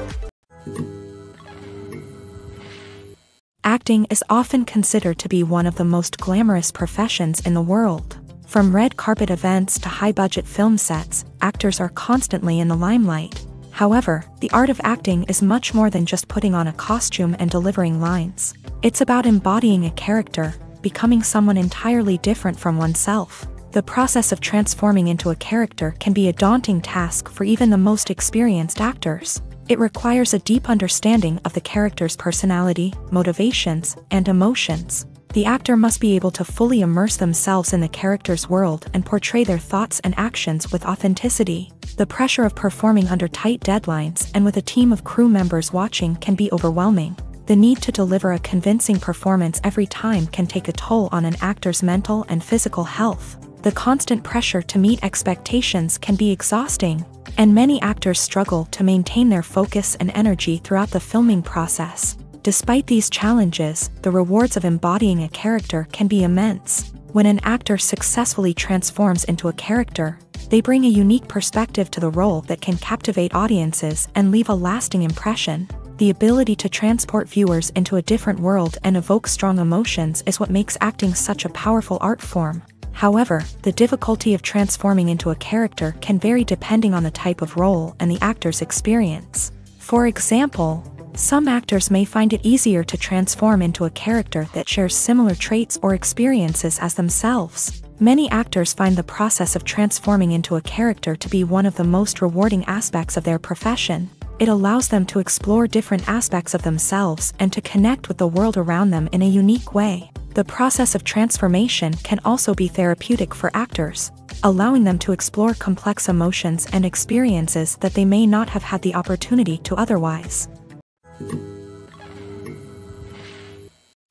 Acting is often considered to be one of the most glamorous professions in the world. From red carpet events to high-budget film sets, actors are constantly in the limelight. However, the art of acting is much more than just putting on a costume and delivering lines. It's about embodying a character, becoming someone entirely different from oneself. The process of transforming into a character can be a daunting task for even the most experienced actors. It requires a deep understanding of the character's personality, motivations, and emotions. The actor must be able to fully immerse themselves in the character's world and portray their thoughts and actions with authenticity. The pressure of performing under tight deadlines and with a team of crew members watching can be overwhelming. The need to deliver a convincing performance every time can take a toll on an actor's mental and physical health. The constant pressure to meet expectations can be exhausting, and many actors struggle to maintain their focus and energy throughout the filming process. Despite these challenges, the rewards of embodying a character can be immense. When an actor successfully transforms into a character, they bring a unique perspective to the role that can captivate audiences and leave a lasting impression. The ability to transport viewers into a different world and evoke strong emotions is what makes acting such a powerful art form. However, the difficulty of transforming into a character can vary depending on the type of role and the actor's experience. For example, some actors may find it easier to transform into a character that shares similar traits or experiences as themselves. Many actors find the process of transforming into a character to be one of the most rewarding aspects of their profession. It allows them to explore different aspects of themselves and to connect with the world around them in a unique way. The process of transformation can also be therapeutic for actors, allowing them to explore complex emotions and experiences that they may not have had the opportunity to otherwise.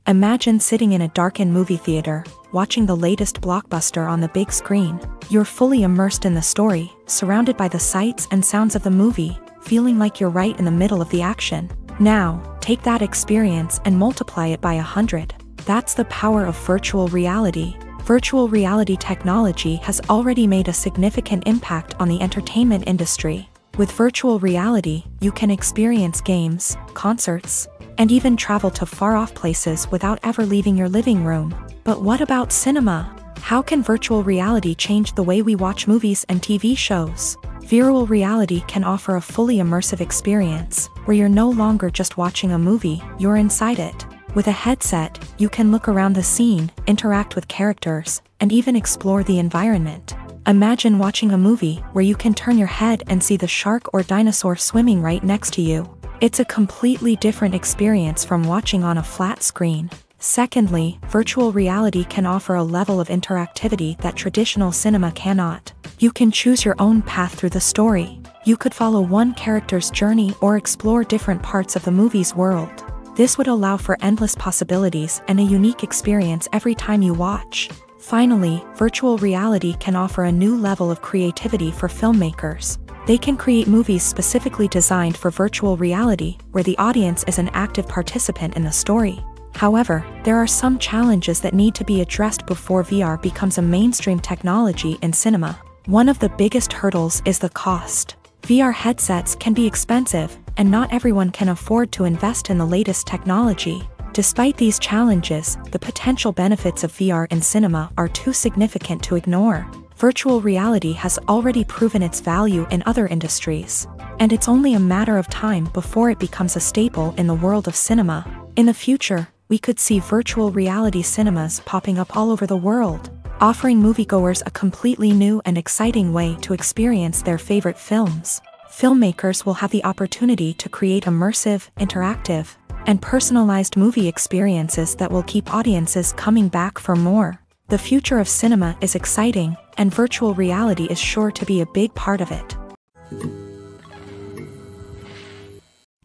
Imagine sitting in a darkened movie theater, watching the latest blockbuster on the big screen. You're fully immersed in the story, surrounded by the sights and sounds of the movie, feeling like you're right in the middle of the action. Now, take that experience and multiply it by a hundred. That's the power of virtual reality. Virtual reality technology has already made a significant impact on the entertainment industry. With virtual reality, you can experience games, concerts, and even travel to far-off places without ever leaving your living room. But what about cinema? How can virtual reality change the way we watch movies and TV shows? Virtual reality can offer a fully immersive experience, where you're no longer just watching a movie, you're inside it. With a headset, you can look around the scene, interact with characters, and even explore the environment. Imagine watching a movie where you can turn your head and see the shark or dinosaur swimming right next to you. It's a completely different experience from watching on a flat screen. Secondly, virtual reality can offer a level of interactivity that traditional cinema cannot. You can choose your own path through the story. You could follow one character's journey or explore different parts of the movie's world. This would allow for endless possibilities and a unique experience every time you watch. Finally, virtual reality can offer a new level of creativity for filmmakers. They can create movies specifically designed for virtual reality, where the audience is an active participant in the story. However, there are some challenges that need to be addressed before VR becomes a mainstream technology in cinema. One of the biggest hurdles is the cost. VR headsets can be expensive, and not everyone can afford to invest in the latest technology. Despite these challenges, the potential benefits of VR in cinema are too significant to ignore. Virtual reality has already proven its value in other industries, and it's only a matter of time before it becomes a staple in the world of cinema. In the future, we could see virtual reality cinemas popping up all over the world, offering moviegoers a completely new and exciting way to experience their favorite films. Filmmakers will have the opportunity to create immersive, interactive, and personalized movie experiences that will keep audiences coming back for more. The future of cinema is exciting, and virtual reality is sure to be a big part of it.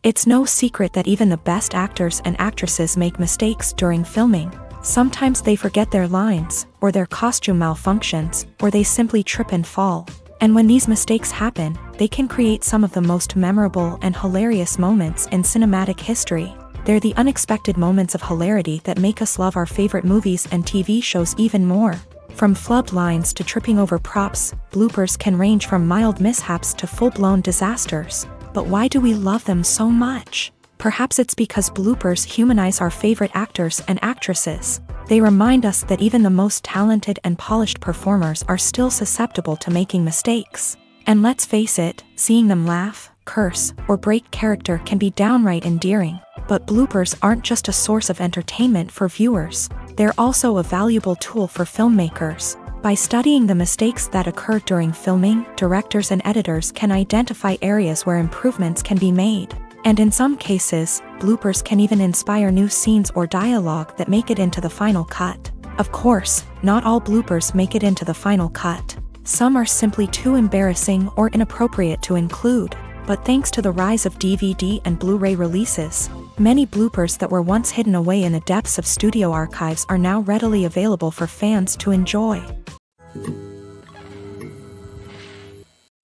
It's no secret that even the best actors and actresses make mistakes during filming. Sometimes they forget their lines, or their costume malfunctions, or they simply trip and fall. And when these mistakes happen, they can create some of the most memorable and hilarious moments in cinematic history. They're the unexpected moments of hilarity that make us love our favorite movies and TV shows even more. From flubbed lines to tripping over props, bloopers can range from mild mishaps to full-blown disasters. But why do we love them so much? Perhaps it's because bloopers humanize our favorite actors and actresses. They remind us that even the most talented and polished performers are still susceptible to making mistakes. And let's face it, seeing them laugh, curse, or break character can be downright endearing. But bloopers aren't just a source of entertainment for viewers, they're also a valuable tool for filmmakers. By studying the mistakes that occur during filming, directors and editors can identify areas where improvements can be made. And in some cases, bloopers can even inspire new scenes or dialogue that make it into the final cut. Of course, not all bloopers make it into the final cut. Some are simply too embarrassing or inappropriate to include. But thanks to the rise of DVD and Blu-ray releases, many bloopers that were once hidden away in the depths of studio archives are now readily available for fans to enjoy.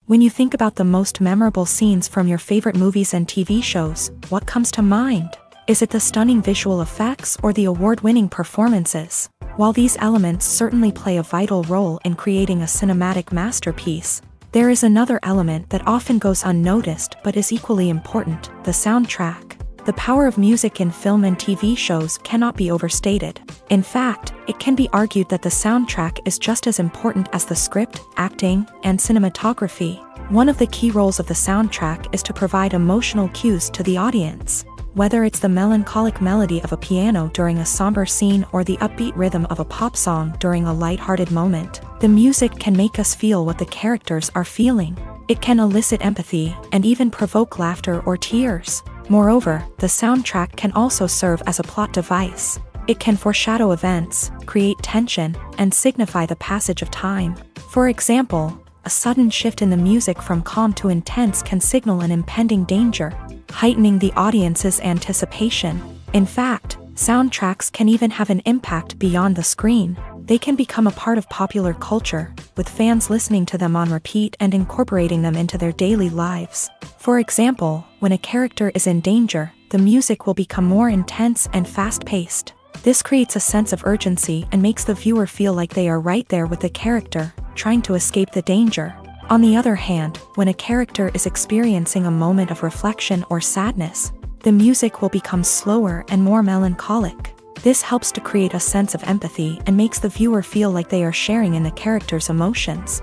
When you think about the most memorable scenes from your favorite movies and TV shows, what comes to mind? Is it the stunning visual effects or the award-winning performances? While these elements certainly play a vital role in creating a cinematic masterpiece, there is another element that often goes unnoticed but is equally important, the soundtrack. The power of music in film and TV shows cannot be overstated. In fact, it can be argued that the soundtrack is just as important as the script, acting, and cinematography. One of the key roles of the soundtrack is to provide emotional cues to the audience. Whether it's the melancholic melody of a piano during a somber scene or the upbeat rhythm of a pop song during a light-hearted moment, the music can make us feel what the characters are feeling. It can elicit empathy and even provoke laughter or tears. Moreover, the soundtrack can also serve as a plot device. It can foreshadow events, create tension, and signify the passage of time. For example, a sudden shift in the music from calm to intense can signal an impending danger, heightening the audience's anticipation. In fact, soundtracks can even have an impact beyond the screen. They can become a part of popular culture, with fans listening to them on repeat and incorporating them into their daily lives. For example, when a character is in danger, the music will become more intense and fast-paced. This creates a sense of urgency and makes the viewer feel like they are right there with the character, trying to escape the danger. On the other hand, when a character is experiencing a moment of reflection or sadness, the music will become slower and more melancholic. This helps to create a sense of empathy and makes the viewer feel like they are sharing in the character's emotions.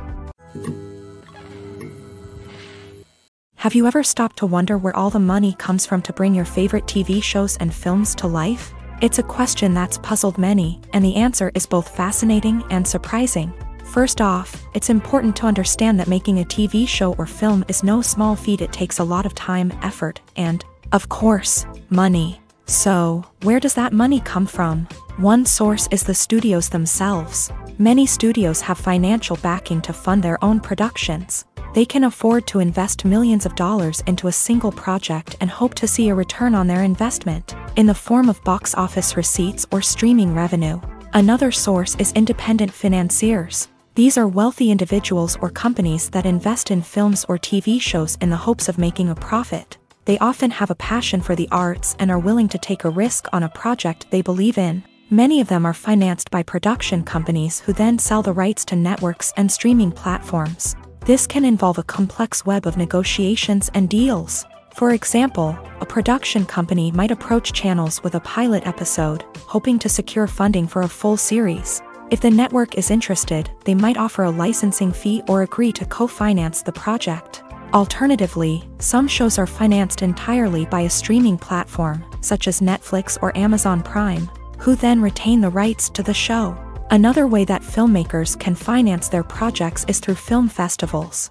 Have you ever stopped to wonder where all the money comes from to bring your favorite TV shows and films to life? It's a question that's puzzled many, and the answer is both fascinating and surprising. First off, it's important to understand that making a TV show or film is no small feat it takes a lot of time, effort, and, of course, money. So, where does that money come from? One source is the studios themselves. Many studios have financial backing to fund their own productions. They can afford to invest millions of dollars into a single project and hope to see a return on their investment, in the form of box office receipts or streaming revenue. Another source is independent financiers. These are wealthy individuals or companies that invest in films or TV shows in the hopes of making a profit. They often have a passion for the arts and are willing to take a risk on a project they believe in. Many of them are financed by production companies who then sell the rights to networks and streaming platforms. This can involve a complex web of negotiations and deals. For example, a production company might approach channels with a pilot episode, hoping to secure funding for a full series. If the network is interested, they might offer a licensing fee or agree to co-finance the project. Alternatively, some shows are financed entirely by a streaming platform, such as Netflix or Amazon Prime, who then retain the rights to the show. Another way that filmmakers can finance their projects is through film festivals.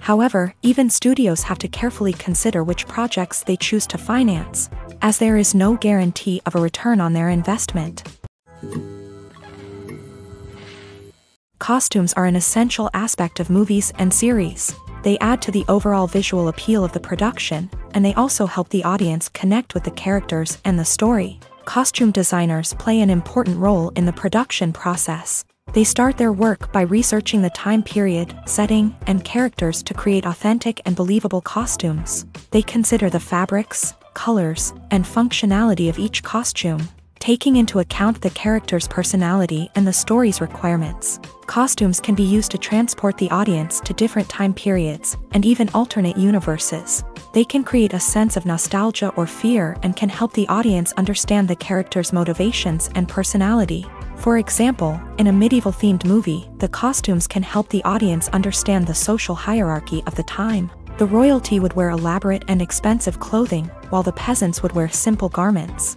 However, even studios have to carefully consider which projects they choose to finance, as there is no guarantee of a return on their investment. Costumes are an essential aspect of movies and series. They add to the overall visual appeal of the production, and they also help the audience connect with the characters and the story costume designers play an important role in the production process. They start their work by researching the time period, setting, and characters to create authentic and believable costumes. They consider the fabrics, colors, and functionality of each costume, taking into account the character's personality and the story's requirements. Costumes can be used to transport the audience to different time periods and even alternate universes they can create a sense of nostalgia or fear and can help the audience understand the character's motivations and personality. For example, in a medieval-themed movie, the costumes can help the audience understand the social hierarchy of the time. The royalty would wear elaborate and expensive clothing, while the peasants would wear simple garments.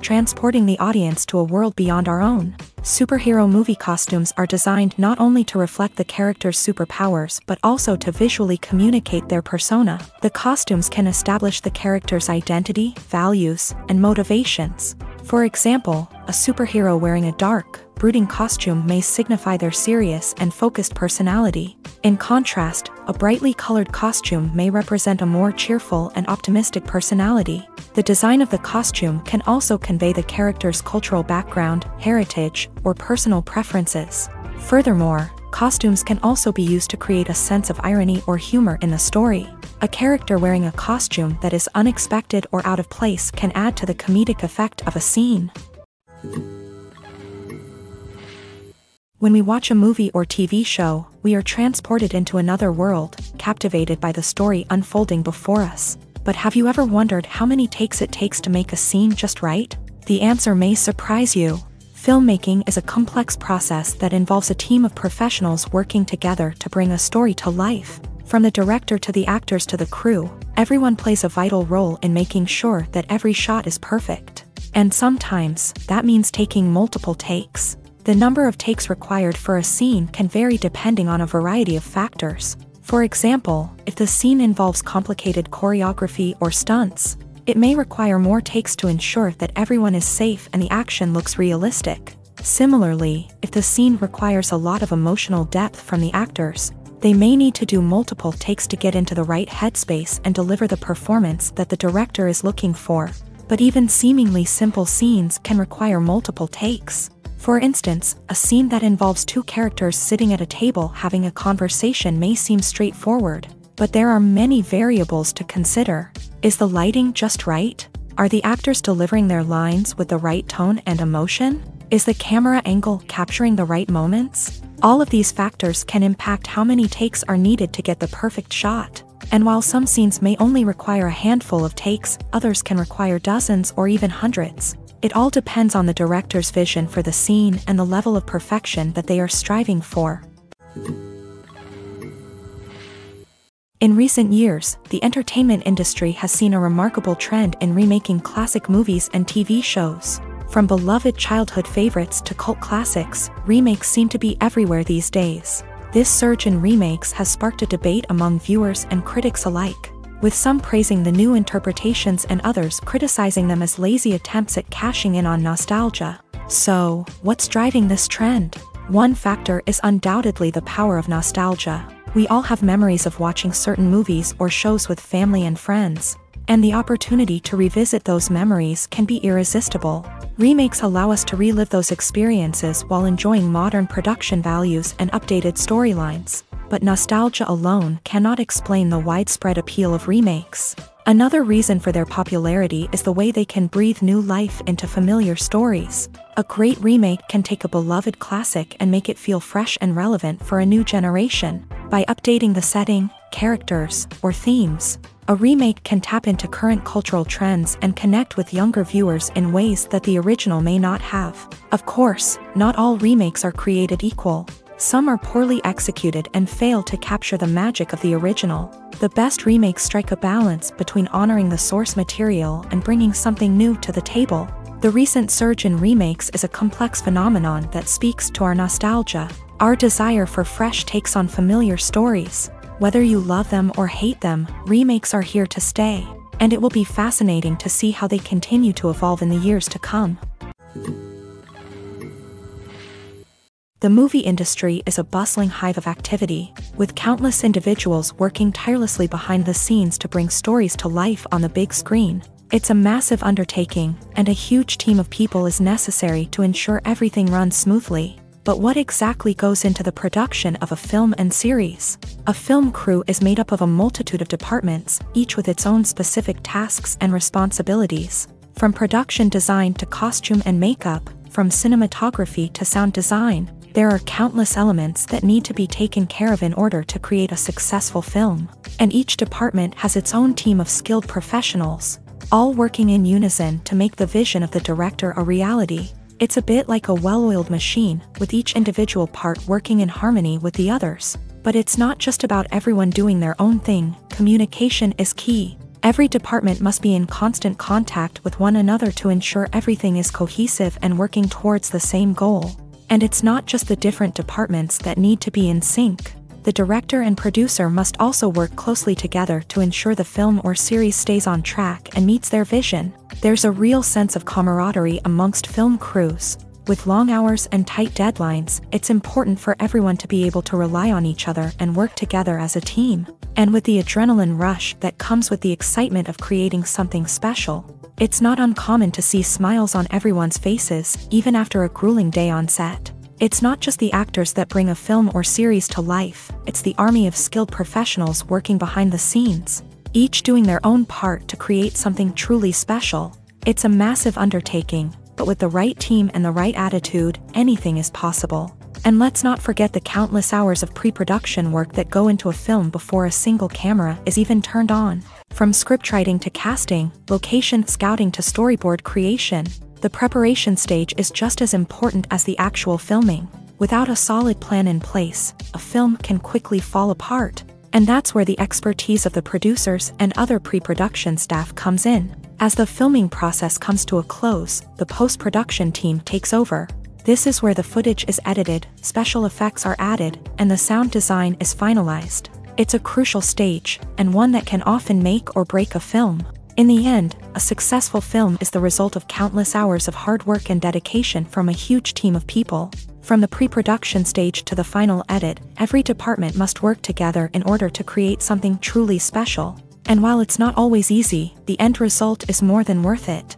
transporting the audience to a world beyond our own. Superhero movie costumes are designed not only to reflect the character's superpowers but also to visually communicate their persona. The costumes can establish the character's identity, values, and motivations. For example, a superhero wearing a dark, brooding costume may signify their serious and focused personality. In contrast, a brightly colored costume may represent a more cheerful and optimistic personality. The design of the costume can also convey the character's cultural background, heritage, or personal preferences. Furthermore, costumes can also be used to create a sense of irony or humor in the story. A character wearing a costume that is unexpected or out of place can add to the comedic effect of a scene. When we watch a movie or TV show, we are transported into another world, captivated by the story unfolding before us. But have you ever wondered how many takes it takes to make a scene just right? The answer may surprise you. Filmmaking is a complex process that involves a team of professionals working together to bring a story to life. From the director to the actors to the crew, everyone plays a vital role in making sure that every shot is perfect. And sometimes, that means taking multiple takes. The number of takes required for a scene can vary depending on a variety of factors. For example, if the scene involves complicated choreography or stunts, it may require more takes to ensure that everyone is safe and the action looks realistic. Similarly, if the scene requires a lot of emotional depth from the actors, they may need to do multiple takes to get into the right headspace and deliver the performance that the director is looking for. But even seemingly simple scenes can require multiple takes. For instance, a scene that involves two characters sitting at a table having a conversation may seem straightforward, but there are many variables to consider. Is the lighting just right? Are the actors delivering their lines with the right tone and emotion? Is the camera angle capturing the right moments? All of these factors can impact how many takes are needed to get the perfect shot. And while some scenes may only require a handful of takes, others can require dozens or even hundreds. It all depends on the director's vision for the scene and the level of perfection that they are striving for. In recent years, the entertainment industry has seen a remarkable trend in remaking classic movies and TV shows. From beloved childhood favorites to cult classics, remakes seem to be everywhere these days. This surge in remakes has sparked a debate among viewers and critics alike with some praising the new interpretations and others criticizing them as lazy attempts at cashing in on nostalgia. So, what's driving this trend? One factor is undoubtedly the power of nostalgia. We all have memories of watching certain movies or shows with family and friends, and the opportunity to revisit those memories can be irresistible. Remakes allow us to relive those experiences while enjoying modern production values and updated storylines but nostalgia alone cannot explain the widespread appeal of remakes. Another reason for their popularity is the way they can breathe new life into familiar stories. A great remake can take a beloved classic and make it feel fresh and relevant for a new generation. By updating the setting, characters, or themes, a remake can tap into current cultural trends and connect with younger viewers in ways that the original may not have. Of course, not all remakes are created equal. Some are poorly executed and fail to capture the magic of the original. The best remakes strike a balance between honoring the source material and bringing something new to the table. The recent surge in remakes is a complex phenomenon that speaks to our nostalgia, our desire for fresh takes on familiar stories. Whether you love them or hate them, remakes are here to stay, and it will be fascinating to see how they continue to evolve in the years to come. The movie industry is a bustling hive of activity, with countless individuals working tirelessly behind the scenes to bring stories to life on the big screen. It's a massive undertaking, and a huge team of people is necessary to ensure everything runs smoothly. But what exactly goes into the production of a film and series? A film crew is made up of a multitude of departments, each with its own specific tasks and responsibilities. From production design to costume and makeup, from cinematography to sound design, there are countless elements that need to be taken care of in order to create a successful film. And each department has its own team of skilled professionals, all working in unison to make the vision of the director a reality. It's a bit like a well-oiled machine, with each individual part working in harmony with the others. But it's not just about everyone doing their own thing, communication is key. Every department must be in constant contact with one another to ensure everything is cohesive and working towards the same goal. And it's not just the different departments that need to be in sync. The director and producer must also work closely together to ensure the film or series stays on track and meets their vision. There's a real sense of camaraderie amongst film crews. With long hours and tight deadlines, it's important for everyone to be able to rely on each other and work together as a team. And with the adrenaline rush that comes with the excitement of creating something special, it's not uncommon to see smiles on everyone's faces, even after a grueling day on set. It's not just the actors that bring a film or series to life, it's the army of skilled professionals working behind the scenes, each doing their own part to create something truly special. It's a massive undertaking, but with the right team and the right attitude, anything is possible. And let's not forget the countless hours of pre-production work that go into a film before a single camera is even turned on. From scriptwriting to casting, location scouting to storyboard creation, the preparation stage is just as important as the actual filming. Without a solid plan in place, a film can quickly fall apart. And that's where the expertise of the producers and other pre-production staff comes in. As the filming process comes to a close, the post-production team takes over. This is where the footage is edited, special effects are added, and the sound design is finalized. It's a crucial stage, and one that can often make or break a film. In the end, a successful film is the result of countless hours of hard work and dedication from a huge team of people. From the pre-production stage to the final edit, every department must work together in order to create something truly special. And while it's not always easy, the end result is more than worth it.